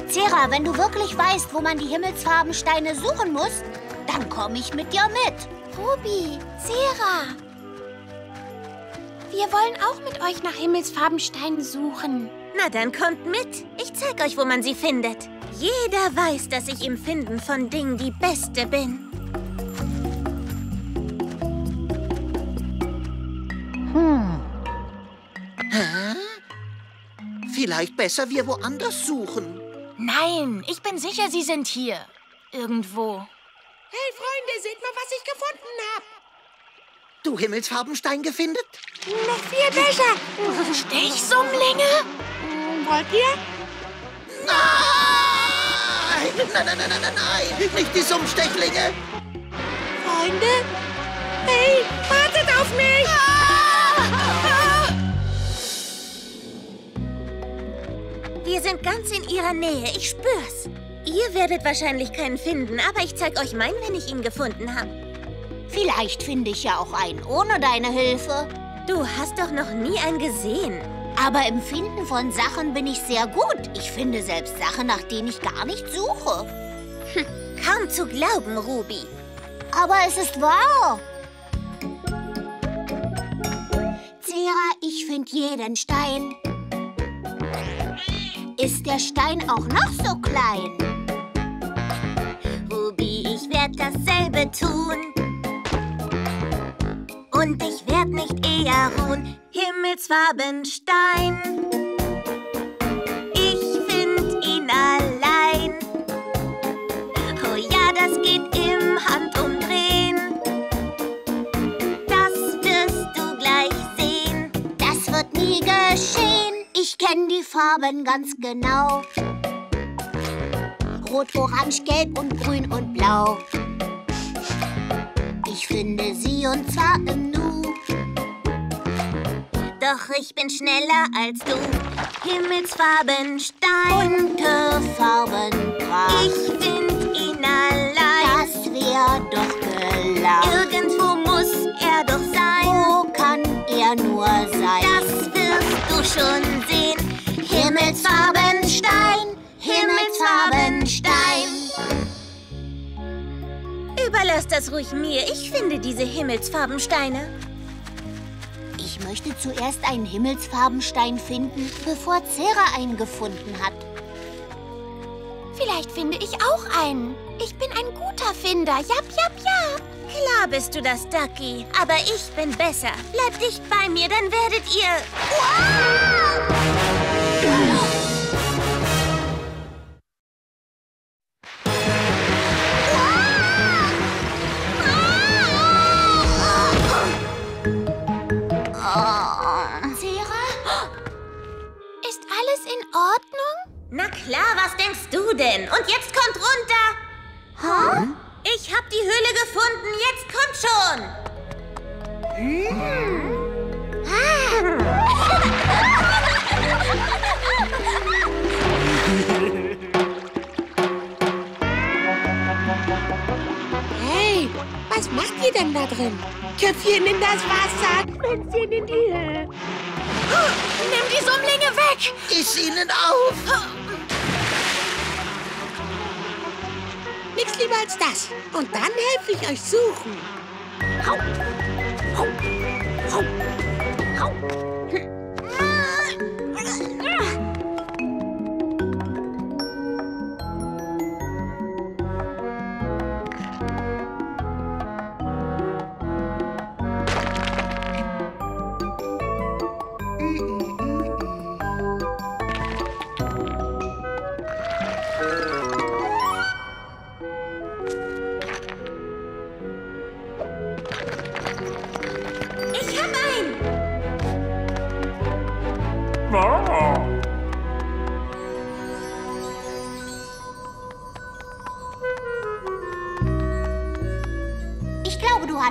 Zera, wenn du wirklich weißt, wo man die Himmelsfarbensteine suchen muss, dann komme ich mit dir mit.
Ruby, Sarah. Wir wollen auch mit euch nach Himmelsfarbensteinen suchen.
Na dann kommt mit. Ich zeig euch, wo man sie findet. Jeder weiß, dass ich im Finden von Dingen die Beste bin.
Hm. Hä? Vielleicht besser wir woanders suchen.
Nein, ich bin sicher, sie sind hier. Irgendwo.
Hey, Freunde, seht mal, was ich gefunden habe.
Du Himmelsfarbenstein gefindet?
Noch vier Becher.
Stechsummlinge?
Hm, Wollt ihr?
Nein! Nein, nein, nein, nein, nein, nein! Nicht die Summstechlinge!
Freunde? Hey, wartet auf mich!
Wir sind ganz in ihrer Nähe. Ich spür's. Ihr werdet wahrscheinlich keinen finden, aber ich zeig euch meinen, wenn ich ihn gefunden habe.
Vielleicht finde ich ja auch einen ohne deine Hilfe.
Du hast doch noch nie einen gesehen.
Aber im Finden von Sachen bin ich sehr gut. Ich finde selbst Sachen, nach denen ich gar nicht suche.
Hm, kaum zu glauben, Ruby.
Aber es ist wahr. Zera, ich find jeden Stein. Ist der Stein auch noch so klein?
Ruby, ich werd dasselbe tun. Und ich werd nicht eher ruhen. Himmelsfarbenstein. Ich find ihn allein. Oh ja, das geht im Handumdrehen.
Ich kenn die Farben ganz genau. Rot, Orange, Gelb und Grün und Blau. Ich finde sie und zwar im Nu.
Doch ich bin schneller als du. Himmelsfarbenstein.
Bunte Farbenpracht.
Ich find ihn allein.
Das wär doch gelacht.
Irgendwo muss er doch sein.
Wo kann er nur sein?
Das du schon sehen.
Himmelsfarbenstein, Himmelsfarbenstein.
Überlass das ruhig mir. Ich finde diese Himmelsfarbensteine.
Ich möchte zuerst einen Himmelsfarbenstein finden, bevor Zera einen gefunden hat.
Vielleicht finde ich auch einen. Ich bin ein guter Finder. Jap, jap, jap.
Klar bist du das, Ducky. Aber ich bin besser. Bleib dicht bei mir, dann werdet ihr...
Zera? Ist alles in Ordnung?
Na klar, was denkst du denn? Und jetzt kommt runter.
Hä?
Ich hab die Höhle gefunden. Jetzt kommt schon.
Hey, was macht ihr denn da drin? Köpfchen in das Wasser, Schwänzchen in die Höhe.
Nimm die Summlinge weg!
Iss ihnen auf!
Nichts lieber als das. Und dann helfe ich euch suchen. Hau. Hau. Hau. Hau.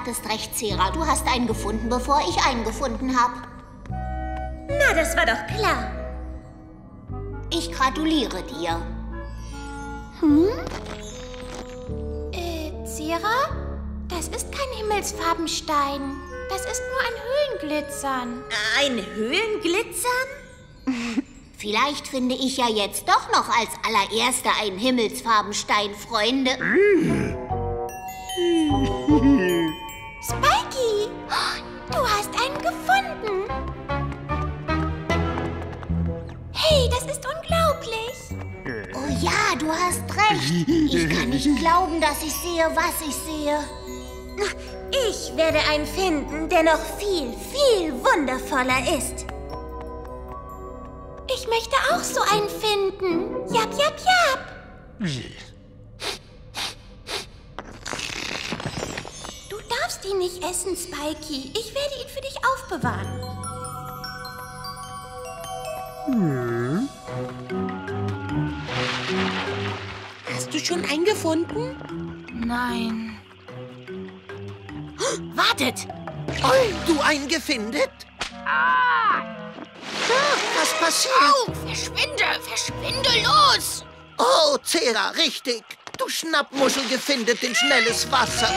Hattest recht, Zera. Du hast einen gefunden, bevor ich einen gefunden habe.
Na, das war doch klar.
Ich gratuliere dir.
Hm? Äh, Zera? Das ist kein Himmelsfarbenstein. Das ist nur ein Höhlenglitzern.
Ein Höhlenglitzern?
Vielleicht finde ich ja jetzt doch noch als allererster einen Himmelsfarbenstein, Freunde.
Du hast einen gefunden. Hey, das ist unglaublich.
Oh ja, du hast recht. Ich kann nicht glauben, dass ich sehe, was ich sehe.
Ich werde einen finden, der noch viel, viel wundervoller ist.
Ich möchte auch so einen finden. Jap, jap, jap. Du darfst ihn nicht essen, Spikey. Ich werde ihn für dich aufbewahren.
Hast du schon einen gefunden?
Nein.
Wartet! Oh, du einen gefindet?
Ah!
Was passiert?
Au! Verschwinde! Verschwinde los!
Oh, Zera, richtig. Du Schnappmuschel gefindet in schnelles Wasser.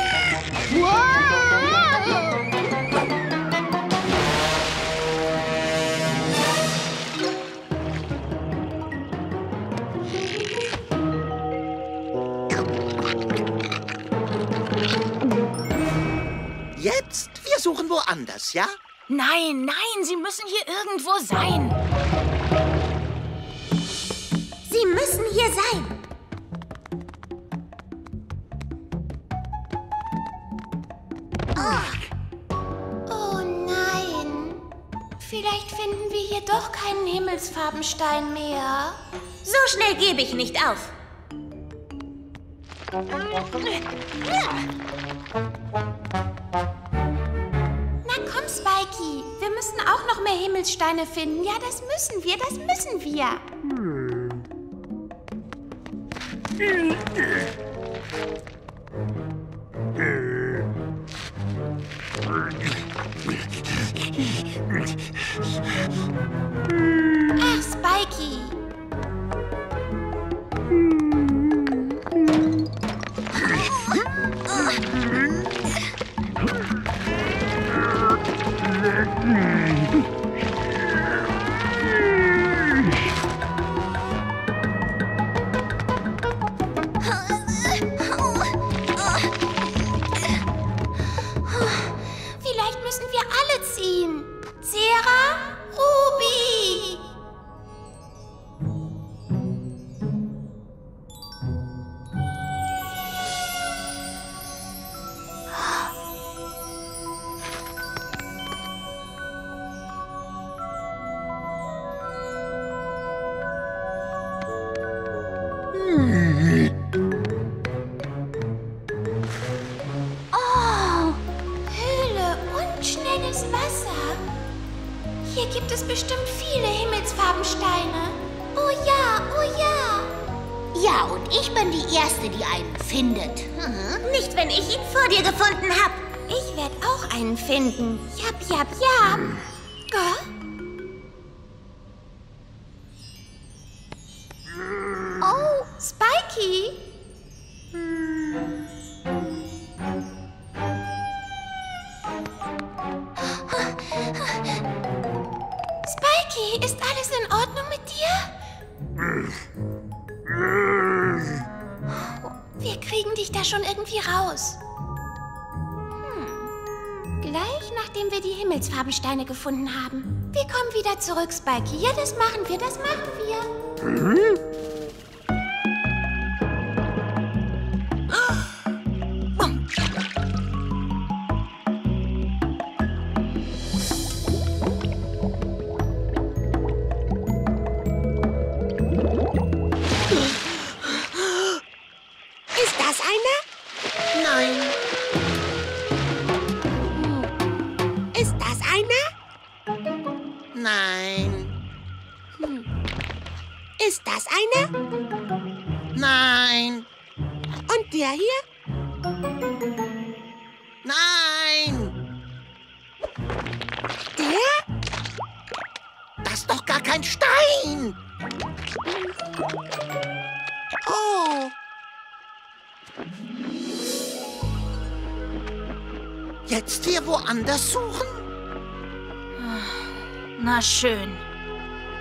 Jetzt? Wir suchen woanders, ja?
Nein, nein, sie müssen hier irgendwo sein.
Sie müssen hier sein.
Oh nein. Vielleicht finden wir hier doch keinen Himmelsfarbenstein mehr.
So schnell gebe ich nicht auf.
Na komm, Spikey. Wir müssen auch noch mehr Himmelssteine finden. Ja, das müssen wir, das müssen wir. Ach, Spikey. Vielleicht Himmelsfarbensteine
gefunden
haben. Wir kommen wieder zurück, Spikey. Ja, das machen wir, das machen wir.
Ist
woanders suchen?
Na schön.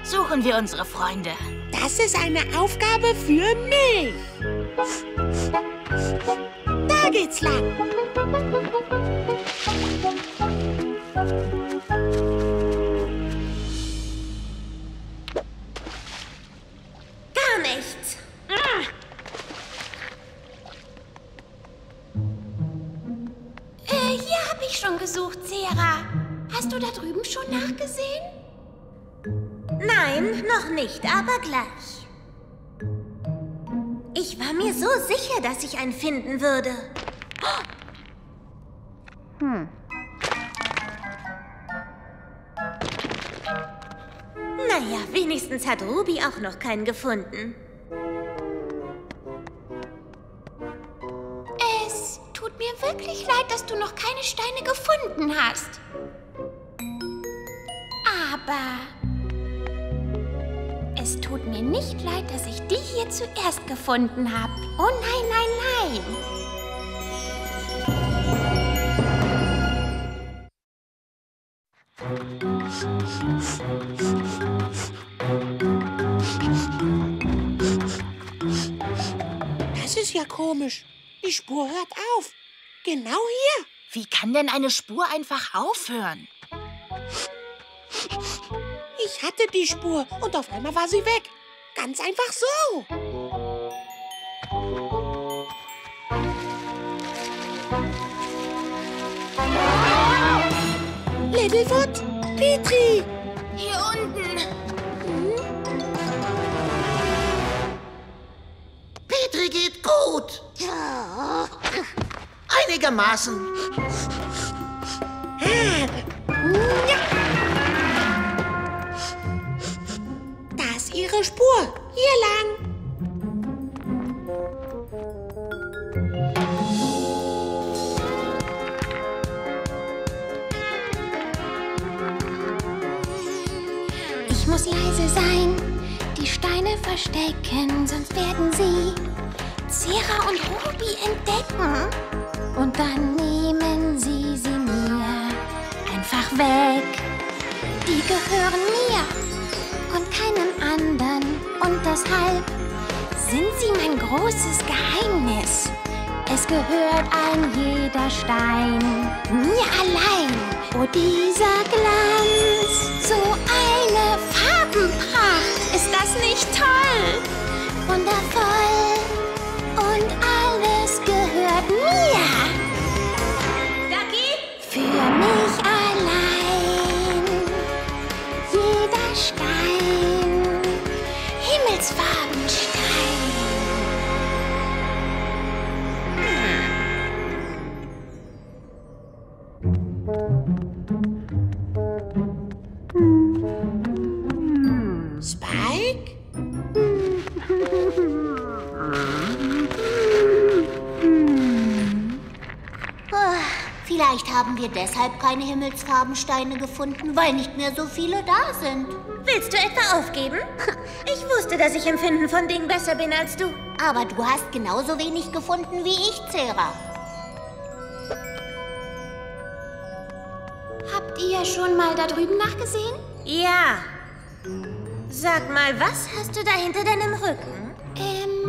Suchen wir unsere Freunde.
Das ist eine Aufgabe für mich. Da geht's lang.
Nachgesehen?
Nein, noch nicht, aber gleich. Ich war mir so sicher, dass ich einen finden würde.
Hm.
Naja, wenigstens hat Ruby auch noch keinen gefunden.
Es tut mir wirklich leid, dass du noch keine Steine gefunden hast. Aber es tut mir nicht leid, dass ich die hier zuerst gefunden habe. Oh nein, nein, nein.
Das ist ja komisch. Die Spur hört auf. Genau hier.
Wie kann denn eine Spur einfach aufhören?
Ich hatte die Spur und auf einmal war sie weg. Ganz einfach so. Littlefoot, Petri.
Hier unten.
Petri geht gut. Einigermaßen.
Da ihre Spur. Hier lang.
Ich muss leise sein, die Steine verstecken, sonst werden sie Zera und Ruby entdecken. Und dann nehmen sie sie mir einfach weg. Die gehören mir und keinem anderen. Und deshalb sind sie mein großes Geheimnis. Es gehört ein jeder Stein mir allein. Oh, dieser Glanz, so eine Farbenpracht. Ist das nicht toll? Wundervoll.
Vielleicht haben wir deshalb keine Himmelsfarbensteine gefunden, weil nicht mehr so viele da sind.
Willst du etwa aufgeben? Ich wusste, dass ich im Finden von Dingen besser bin als du.
Aber du hast genauso wenig gefunden wie ich, Zera.
Habt ihr schon mal da drüben nachgesehen?
Ja. Sag mal, was hast du da hinter deinem Rücken?
Ähm,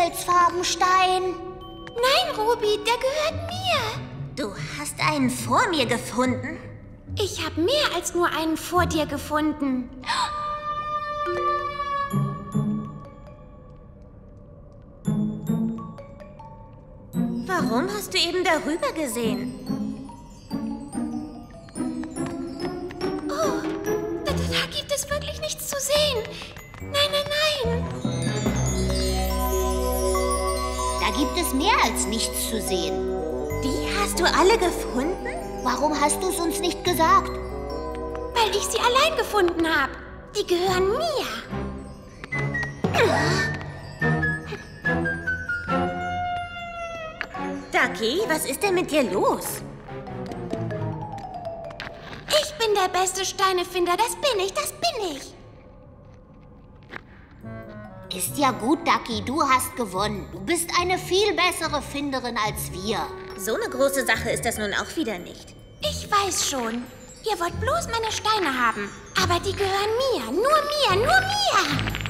Himmelsfarbenstein.
Nein, Ruby, der gehört mir.
Du hast einen vor mir gefunden.
Ich habe mehr als nur einen vor dir gefunden.
Warum hast du eben darüber gesehen?
Oh, da, da gibt es wirklich nichts zu sehen. Nein, nein, nein.
Gibt es mehr als nichts zu sehen.
Die hast du alle gefunden?
Warum hast du es uns nicht gesagt?
Weil ich sie allein gefunden habe. Die gehören mir.
Ducky, was ist denn mit dir los?
Ich bin der beste Steinefinder. Das bin ich, das bin ich.
Ist ja gut, Ducky, du hast gewonnen. Du bist eine viel bessere Finderin als wir.
So eine große Sache ist das nun auch wieder nicht.
Ich weiß schon. Ihr wollt bloß meine Steine haben. Aber die gehören mir. Nur mir, nur mir.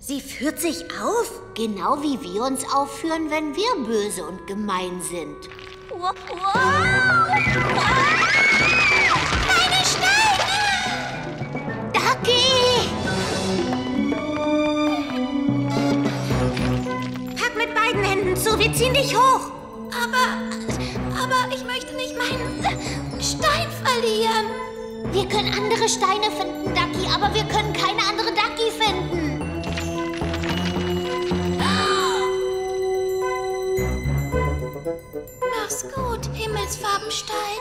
Sie führt sich auf?
Genau wie wir uns aufführen, wenn wir böse und gemein sind.
Meine Steine!
Ducky!
Händen zu, wir ziehen dich hoch.
Aber, aber ich möchte nicht meinen Stein verlieren.
Wir können andere Steine finden, Ducky, aber wir können keine andere Ducky finden.
Mach's gut, Himmelsfarbenstein.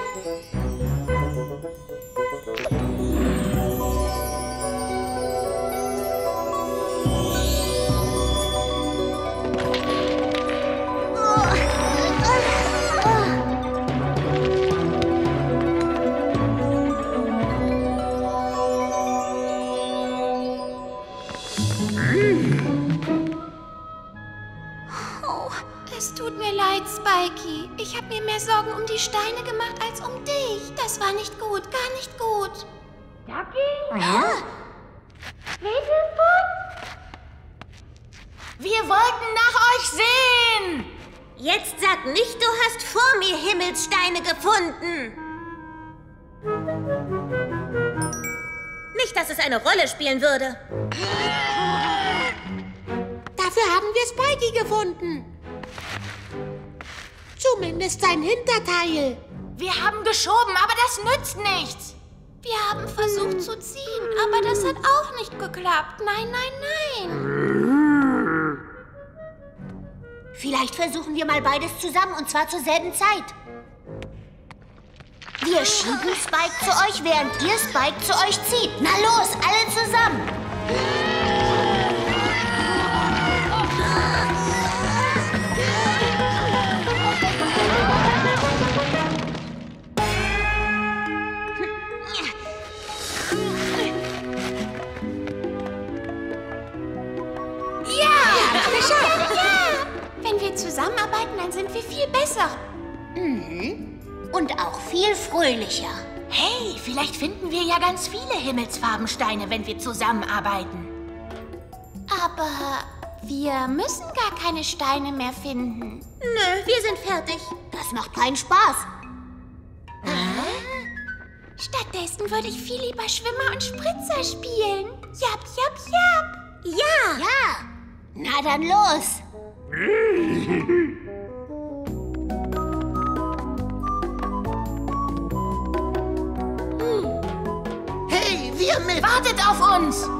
Oh, es tut mir leid, Spikey. Ich habe mir mehr Sorgen um die Steine gemacht als um dich. Das war nicht gut, gar nicht gut. Ducky?
Ja?
Littlefoot?
Wir wollten nach euch sehen!
Jetzt sag nicht, du hast vor mir Himmelssteine gefunden. Nicht, dass es eine Rolle spielen würde.
Dafür haben wir Spikey gefunden. Zumindest sein Hinterteil.
Wir haben geschoben, aber das nützt nichts.
Wir haben versucht zu ziehen, aber das hat auch nicht geklappt. Nein, nein, nein.
Vielleicht versuchen wir mal beides zusammen und zwar zur selben Zeit. Wir schieben Spike zu euch, während ihr Spike zu euch zieht. Na los, alle zusammen.
Ja, geschafft. Ja. Wenn wir zusammenarbeiten, dann sind wir viel besser.
Mhm. Und auch viel fröhlicher.
Hey, vielleicht finden wir ja ganz viele Himmelsfarbensteine, wenn wir zusammenarbeiten.
Aber wir müssen gar keine Steine mehr finden.
Nö, wir sind fertig.
Das macht keinen Spaß.
Stattdessen würde ich viel lieber Schwimmer und Spritzer spielen. Jap, jap, jap.
Ja.
Ja. Na dann los.
wir mit!
Wartet auf uns!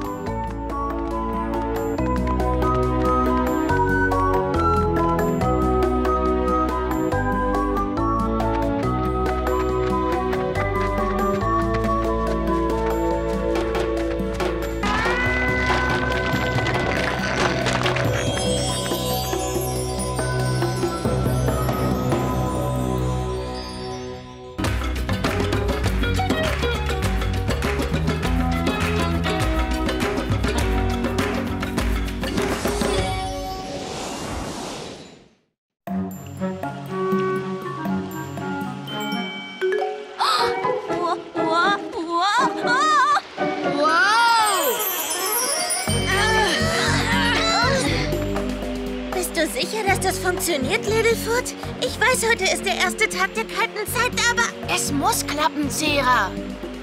Weiß, heute ist der erste Tag der kalten Zeit, aber...
Es muss klappen, Zera.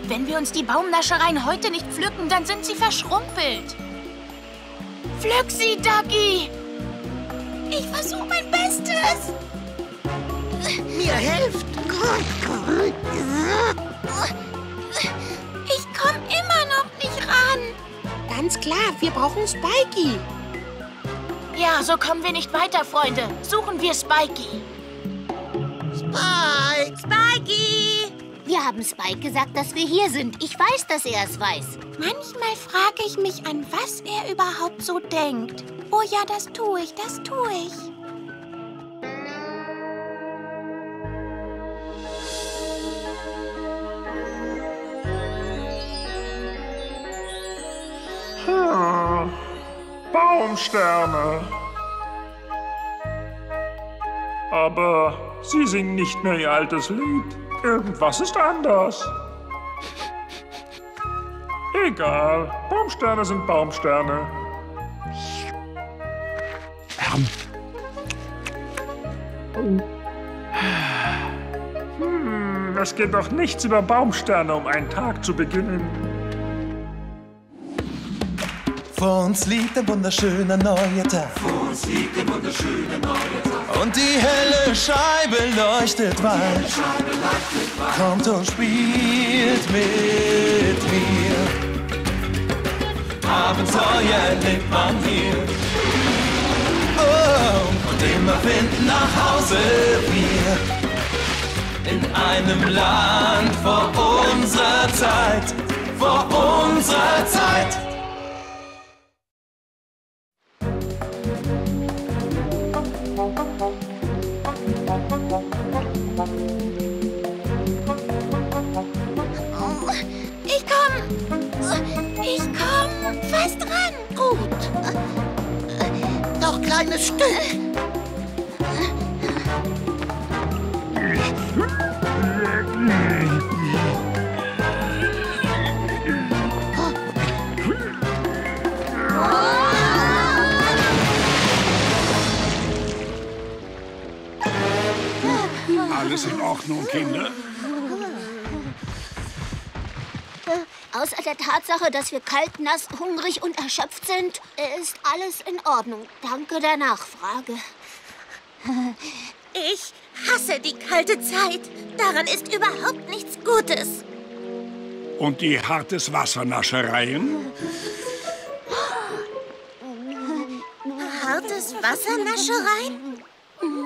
Wenn wir uns die Baumnaschereien heute nicht pflücken, dann sind sie verschrumpelt. Pflück sie, Ducky!
Ich versuche mein Bestes.
Mir helft!
Ich komme immer noch nicht ran.
Ganz klar, wir brauchen Spikey.
Ja, so kommen wir nicht weiter, Freunde. Suchen wir Spikey.
Spike!
Spikey!
Wir haben Spike gesagt, dass wir hier sind. Ich weiß, dass er es weiß.
Manchmal frage ich mich, an was er überhaupt so denkt. Oh ja, das tue ich, das tue ich.
Hm. Baumsterne. Aber sie singen nicht mehr ihr altes Lied. Irgendwas ist anders. Egal. Baumsterne sind Baumsterne. Hm, es geht doch nichts über Baumsterne, um einen Tag zu beginnen.
Vor uns liegt ein wunderschöner neuer Tag.
Vor uns liegt ein wunderschöner neuer Tag.
Und die helle Scheibe leuchtet weit. Kommt und spielt mit mir. Abenteuer erlebt man hier. Oh, und immer finden nach Hause wir. In einem Land vor unserer Zeit. Vor unserer Zeit.
Ich komm. Ich komm fast ran.
Gut. Noch kleines Stück.
Alles in Ordnung, Kinder?
Außer der Tatsache, dass wir kalt, nass, hungrig und erschöpft sind, ist alles in Ordnung. Danke der Nachfrage.
Ich hasse die kalte Zeit. Daran ist überhaupt nichts Gutes.
Und die hartes Wassernaschereien?
Hartes Wassernaschereien?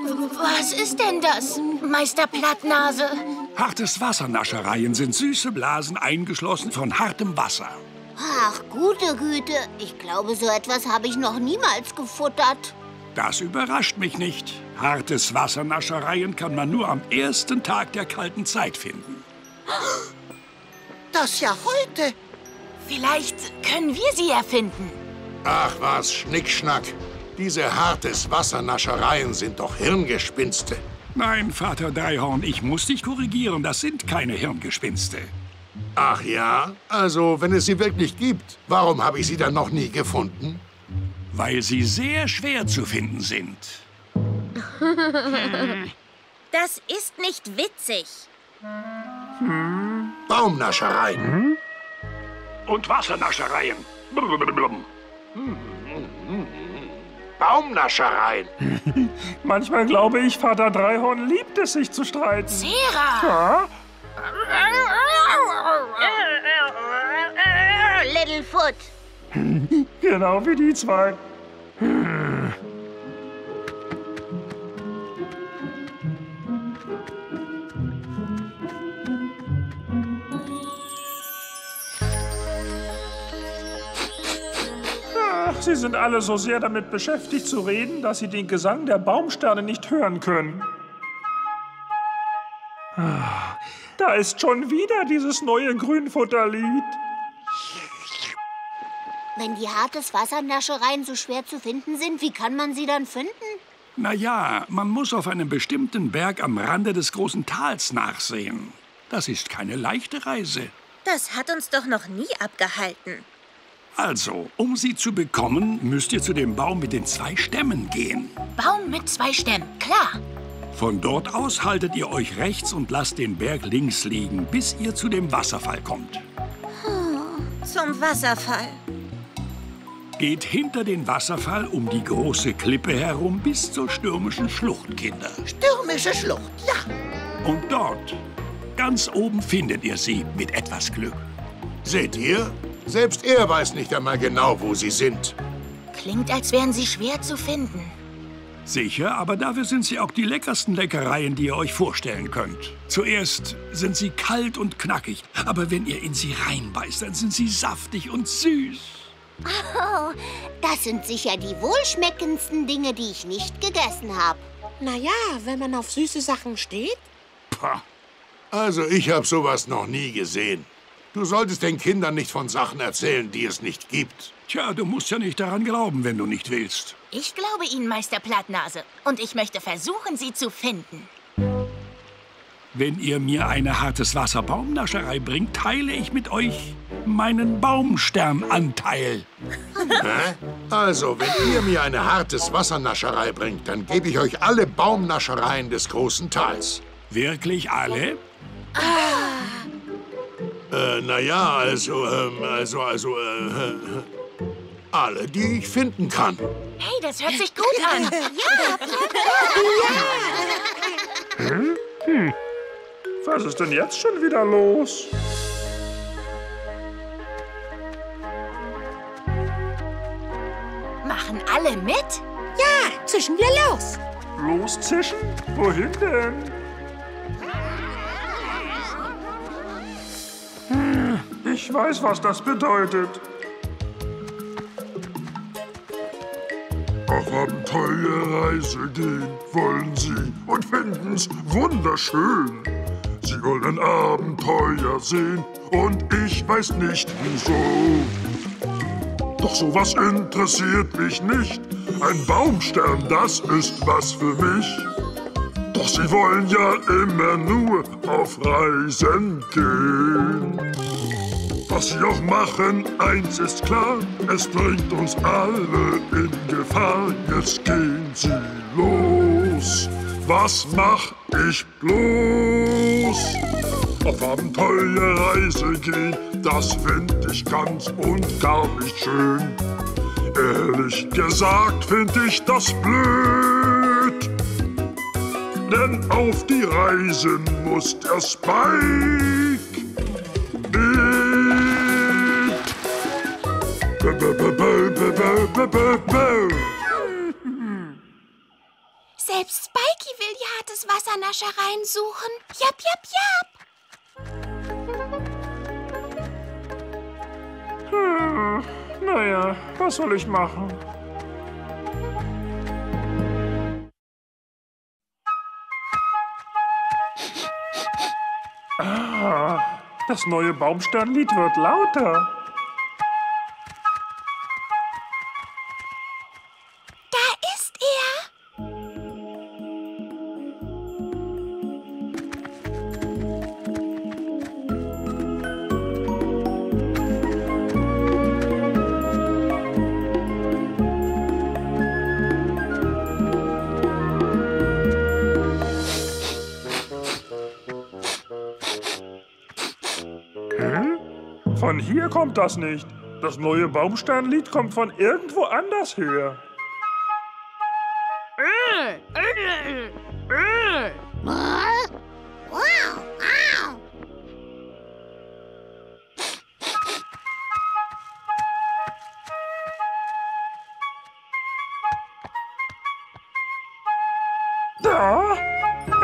Was ist denn das, Meister Plattnase?
Hartes Wassernaschereien sind süße Blasen eingeschlossen von hartem Wasser.
Ach, gute Güte. Ich glaube, so etwas habe ich noch niemals gefuttert.
Das überrascht mich nicht. Hartes Wassernaschereien kann man nur am ersten Tag der kalten Zeit finden.
Das ja heute.
Vielleicht können wir sie erfinden.
Ach was, Schnickschnack. Diese hartes Wassernaschereien sind doch Hirngespinste.
Nein, Vater Dreihorn, ich muss dich korrigieren. Das sind keine Hirngespinste.
Ach ja? Also, wenn es sie wirklich gibt, warum habe ich sie dann noch nie gefunden?
Weil sie sehr schwer zu finden sind.
Das ist nicht witzig.
Hm? Baumnaschereien.
Und Wassernaschereien. Blablabla.
Baumnaschereien.
Manchmal glaube ich, Vater Dreihorn liebt es, sich zu streiten.
Zera!
Ja? Littlefoot.
Genau wie die zwei. sie sind alle so sehr damit beschäftigt zu reden, dass sie den Gesang der Baumsterne nicht hören können. Ah, Da ist schon wieder dieses neue Grünfutterlied.
Wenn die hartes Wassernaschereien so schwer zu finden sind, wie kann man sie dann finden?
Na ja, man muss auf einem bestimmten Berg am Rande des großen Tals nachsehen. Das ist keine leichte Reise.
Das hat uns doch noch nie abgehalten.
Also, um sie zu bekommen, müsst ihr zu dem Baum mit den zwei Stämmen gehen.
Baum mit zwei Stämmen, klar.
Von dort aus haltet ihr euch rechts und lasst den Berg links liegen, bis ihr zu dem Wasserfall kommt.
Zum Wasserfall.
Geht hinter den Wasserfall um die große Klippe herum bis zur stürmischen Schlucht, Kinder.
Stürmische Schlucht, ja.
Und dort, ganz oben, findet ihr sie mit etwas Glück.
Seht ihr? Selbst er weiß nicht einmal genau, wo sie sind.
Klingt, als wären sie schwer zu finden.
Sicher, aber dafür sind sie auch die leckersten Leckereien, die ihr euch vorstellen könnt. Zuerst sind sie kalt und knackig, aber wenn ihr in sie reinbeißt, dann sind sie saftig und süß.
Oh, das sind sicher die wohlschmeckendsten Dinge, die ich nicht gegessen habe.
Naja, wenn man auf süße Sachen steht.
Pah. Also, ich habe sowas noch nie gesehen. Du solltest den Kindern nicht von Sachen erzählen, die es nicht gibt.
Tja, du musst ja nicht daran glauben, wenn du nicht willst.
Ich glaube Ihnen, Meister Plattnase. Und ich möchte versuchen, sie zu finden.
Wenn ihr mir eine hartes Wasserbaumnascherei bringt, teile ich mit euch meinen Baumsternanteil.
Hä? Also, wenn ihr mir eine hartes Wassernascherei bringt, dann gebe ich euch alle Baumnaschereien des großen Tals.
Wirklich alle?
Äh, naja, also, ähm, also, also, äh, alle, die ich finden kann.
Hey, das hört sich gut an.
Ja,
Hm? Hm. Was ist denn jetzt schon wieder los?
Machen alle mit?
Ja, zischen wir los.
Loszischen? Wohin denn? Ich weiß, was das bedeutet.
Auf Abenteuerreise gehen wollen sie und finden's wunderschön. Sie wollen Abenteuer sehen und ich weiß nicht wieso. Doch sowas interessiert mich nicht. Ein Baumstern, das ist was für mich. Doch sie wollen ja immer nur auf Reisen gehen. Was sie auch machen, eins ist klar, es bringt uns alle in Gefahr. Jetzt gehen sie los. Was mach ich bloß? Auf Abenteuerreise gehen, das find ich ganz und gar nicht schön. Ehrlich gesagt find ich das blöd denn auf die Reise muss der Spike.
Selbst Spikey will die hartes Wassernaschereien suchen. Jap, jap, jap.
Hm, naja, was soll ich machen? Ah, das neue Baumsternlied wird lauter. Von hier kommt das nicht. Das neue Baumsternlied kommt von irgendwo anders her. Da!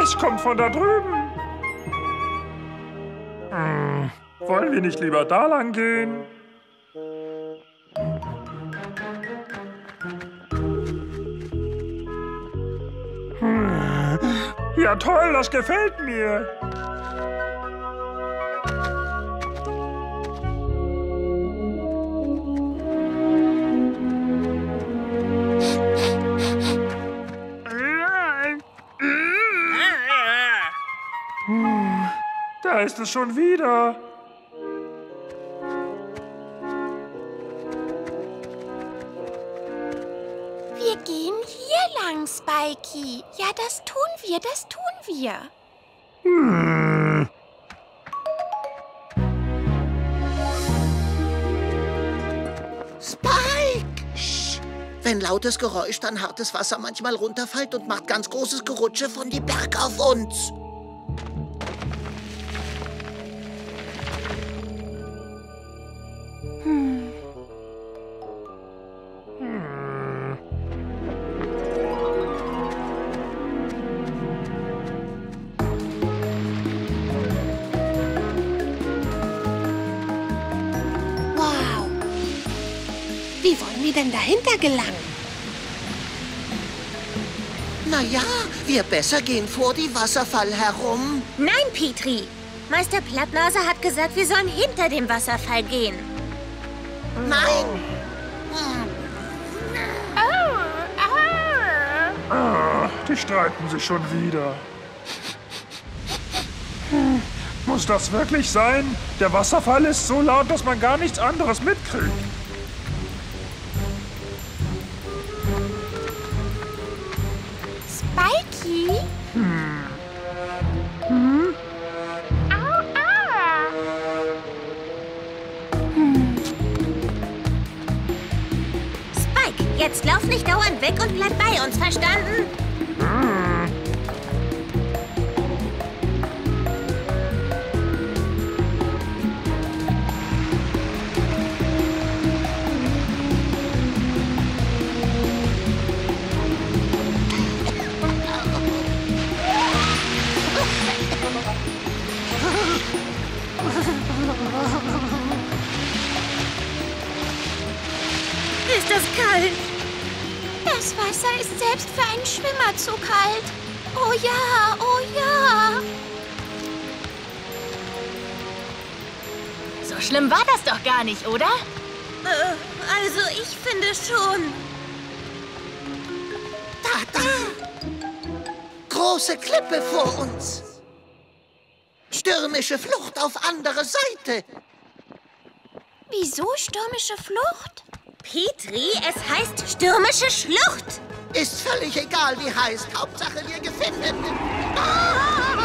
Es kommt von da drüben. Wollen wir nicht lieber da lang gehen? Hm, Ja toll, das gefällt mir. Da ist es schon wieder.
Spikey. Ja, das tun wir, das tun wir.
Spike! Sch. Wenn lautes Geräusch, dann hartes Wasser manchmal runterfällt und macht ganz großes Gerutsche von die Berg auf uns.
Dahinter gelangen?
Na ja, wir besser gehen vor die Wasserfall herum.
Nein, Petri. Meister Plattnase hat gesagt, wir sollen hinter dem Wasserfall gehen.
Nein.
Ah, die streiten sich schon wieder. Hm, Muss das wirklich sein? Der Wasserfall ist so laut, dass man gar nichts anderes mitkriegt.
Dauernd weg und bleib bei uns, verstanden?
Hm.
Wasser ist selbst für einen Schwimmer zu kalt. Oh ja, oh ja.
So schlimm war das doch gar nicht, oder?
Äh, also, ich finde schon.
Da, da. Große Klippe vor uns. Stürmische Flucht auf andere Seite.
Wieso stürmische Flucht?
Petri, es heißt stürmische Schlucht.
Ist völlig egal, wie heißt. Hauptsache, wir gefunden. Ah!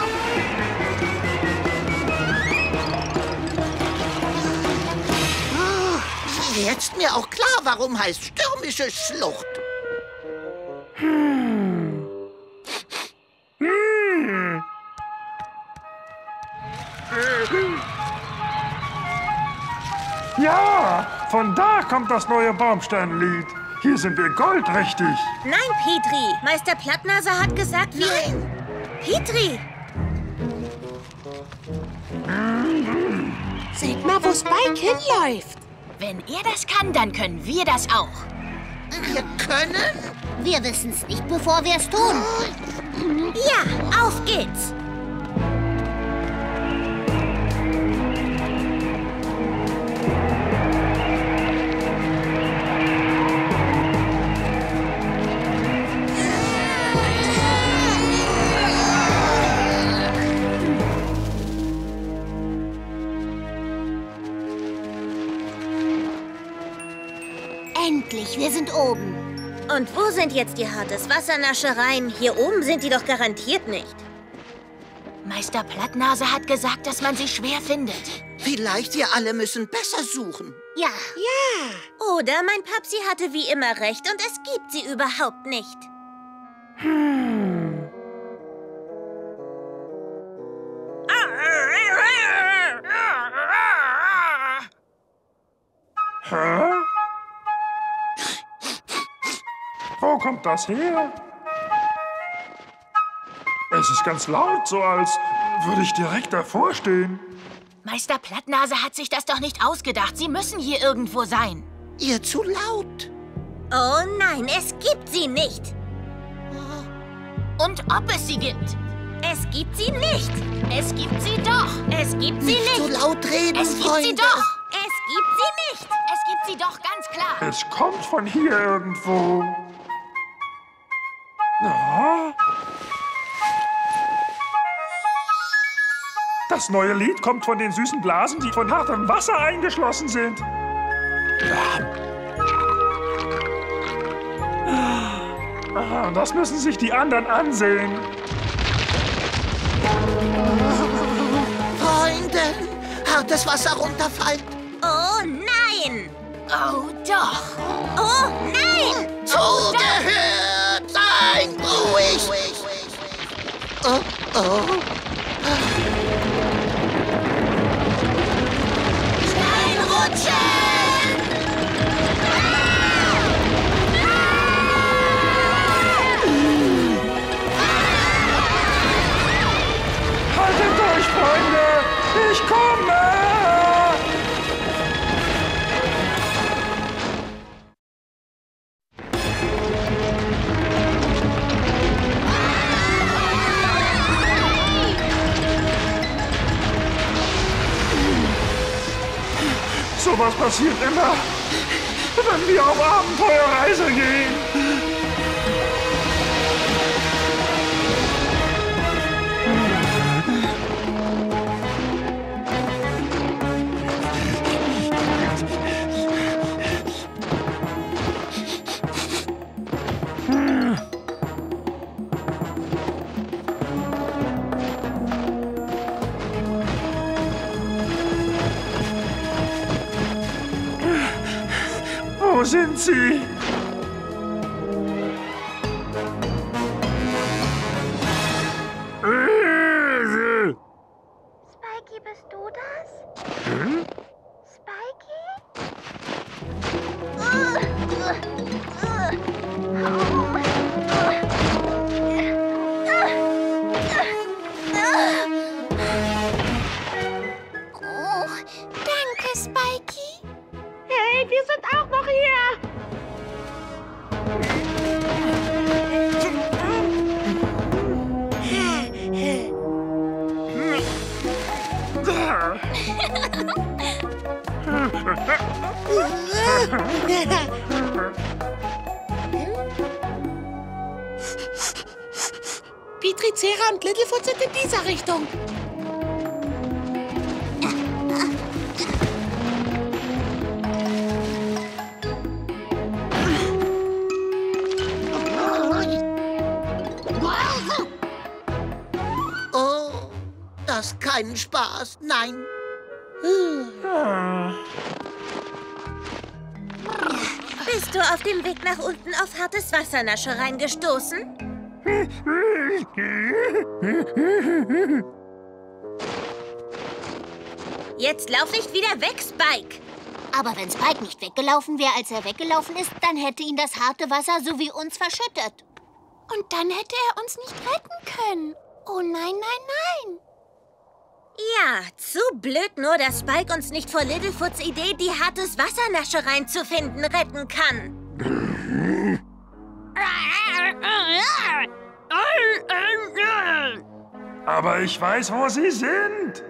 Jetzt mir auch klar, warum heißt stürmische Schlucht.
Hm. Hm. Ja, von da kommt das neue Baumsteinlied. Hier sind wir goldrichtig.
Nein, Petri. Meister Plattnase hat gesagt, wir... Nein! Petri!
Seht mal, wo Spike hinläuft.
Wenn er das kann, dann können wir das auch.
Wir können?
Wir wissen's nicht, bevor wir es tun.
Ja, auf geht's.
Wir sind oben.
Und wo sind jetzt die hartes Wassernaschereien? Hier oben sind die doch garantiert nicht.
Meister Plattnase hat gesagt, dass man sie schwer findet.
Vielleicht wir alle müssen besser suchen.
Ja.
Ja.
Oder mein Papsi hatte wie immer recht und es gibt sie überhaupt nicht.
Hä? Wo kommt das her? Es ist ganz laut, so als würde ich direkt davor stehen.
Meister Plattnase hat sich das doch nicht ausgedacht. Sie müssen hier irgendwo sein.
Ihr zu laut.
Oh nein, es gibt sie nicht.
Und ob es sie gibt.
Es gibt sie nicht.
Es gibt sie doch.
Es gibt sie
Nicht
nicht.
so laut reden,
Es gibt
Freunde.
sie doch.
Es gibt sie nicht.
Es gibt sie doch, ganz klar.
Es kommt von hier irgendwo. Das neue Lied kommt von den süßen Blasen, die von hartem Wasser eingeschlossen sind. Ah, Das müssen sich die anderen ansehen.
Freunde, hartes Wasser runterfällt.
Oh nein.
Oh, doch.
Oh nein.
Zugehört sein, ruhig. Oh, oh.
Haltet euch, Freunde! Ich komme! Sowas passiert immer, wenn wir auf Abenteuerreise gehen. Wo
die Tricera und Littlefoot sind in dieser Richtung.
Oh, das ist kein Spaß. Nein.
Bist du auf dem Weg nach unten auf hartes Wasser, Nascherein, gestoßen? Jetzt lauf nicht wieder weg, Spike.
Aber wenn Spike nicht weggelaufen wäre, als er weggelaufen ist, dann hätte ihn das harte Wasser so wie uns verschüttet.
Und dann hätte er uns nicht retten können. Oh nein, nein, nein.
Ja, zu blöd nur, dass Spike uns nicht vor Littlefoots Idee, die hartes Wassernaschereien zu finden, retten kann.
Aber ich weiß, wo sie sind.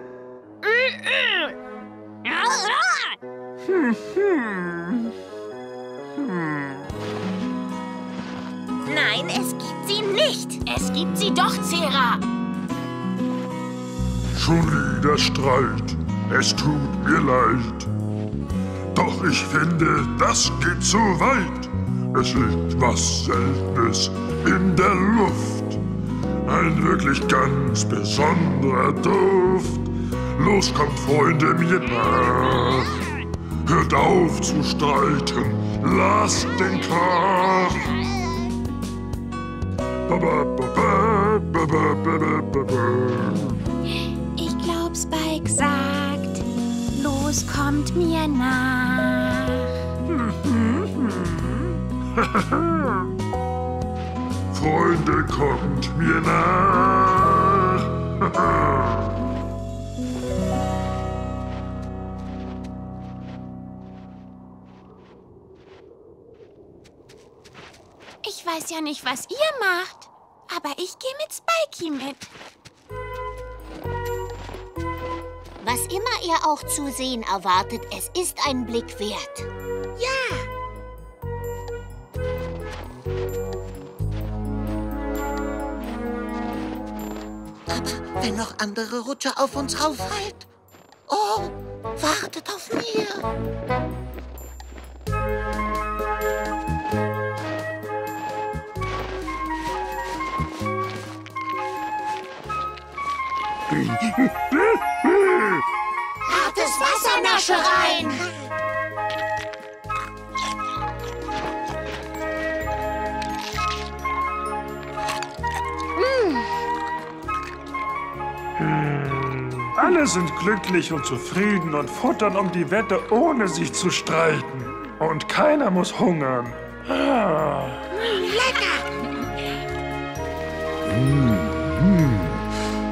Hm, hm. Hm.
Nein, es gibt sie nicht.
Es gibt sie doch, Zera.
Schon wieder Streit. Es tut mir leid. Doch ich finde, das geht zu weit. Es liegt was Seltenes in der Luft. Ein wirklich ganz besonderer Duft. Los kommt, Freunde, mir nach. Hört auf zu streiten, lasst den Krach.
Ich glaub, Spike sagt, los kommt mir nach.
Freunde, kommt mir nach.
Ich weiß ja nicht, was ihr macht. Aber ich gehe mit Spikey mit.
Was immer er auch zu sehen erwartet, es ist ein Blick wert.
Ja.
Aber wenn noch andere Rutscher auf uns rauffallen. Oh, wartet auf mir.
Hartes Wassernaschereien!
Alle sind glücklich und zufrieden und futtern um die Wette, ohne sich zu streiten. Und keiner muss hungern. Ah.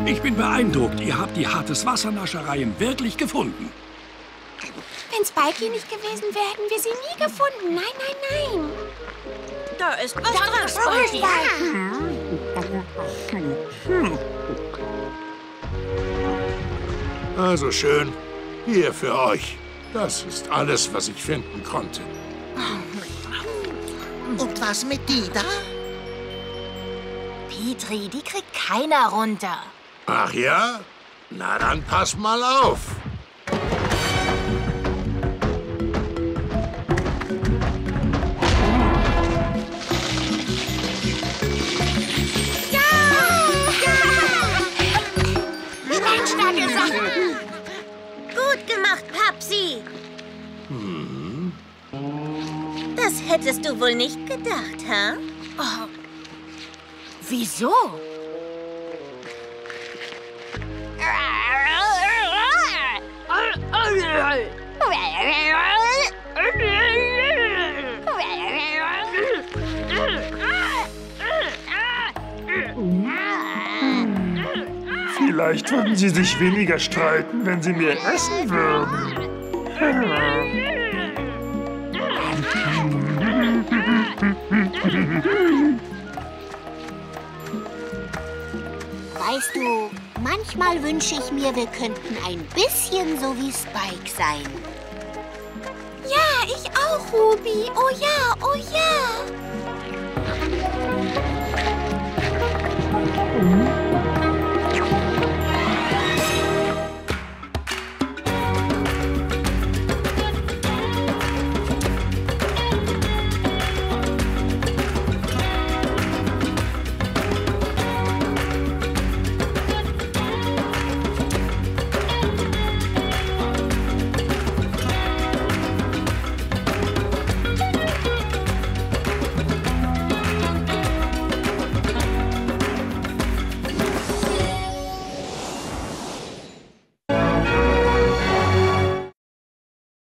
Ich bin beeindruckt. Ihr habt die hartes Wassernaschereien wirklich gefunden.
Wenn Spikey nicht gewesen wäre, hätten wir sie nie gefunden. Nein, nein, nein.
Da ist was
Danke,
dran,
Spikey.
Spikey.
Also schön. Hier für euch. Das ist alles, was ich finden konnte.
Und was mit Dida?
Petri, die kriegt keiner runter.
Ach ja? Na dann pass mal auf.
Starke Sachen. Gemacht, Papsi.
Hm.
Das hättest du wohl nicht gedacht, hä?
Oh. Wieso?
Vielleicht würden sie sich weniger streiten, wenn sie mehr essen würden.
Weißt du, manchmal wünsche ich mir, wir könnten ein bisschen so wie Spike sein.
Ja, ich auch, Ruby. Oh ja, oh ja.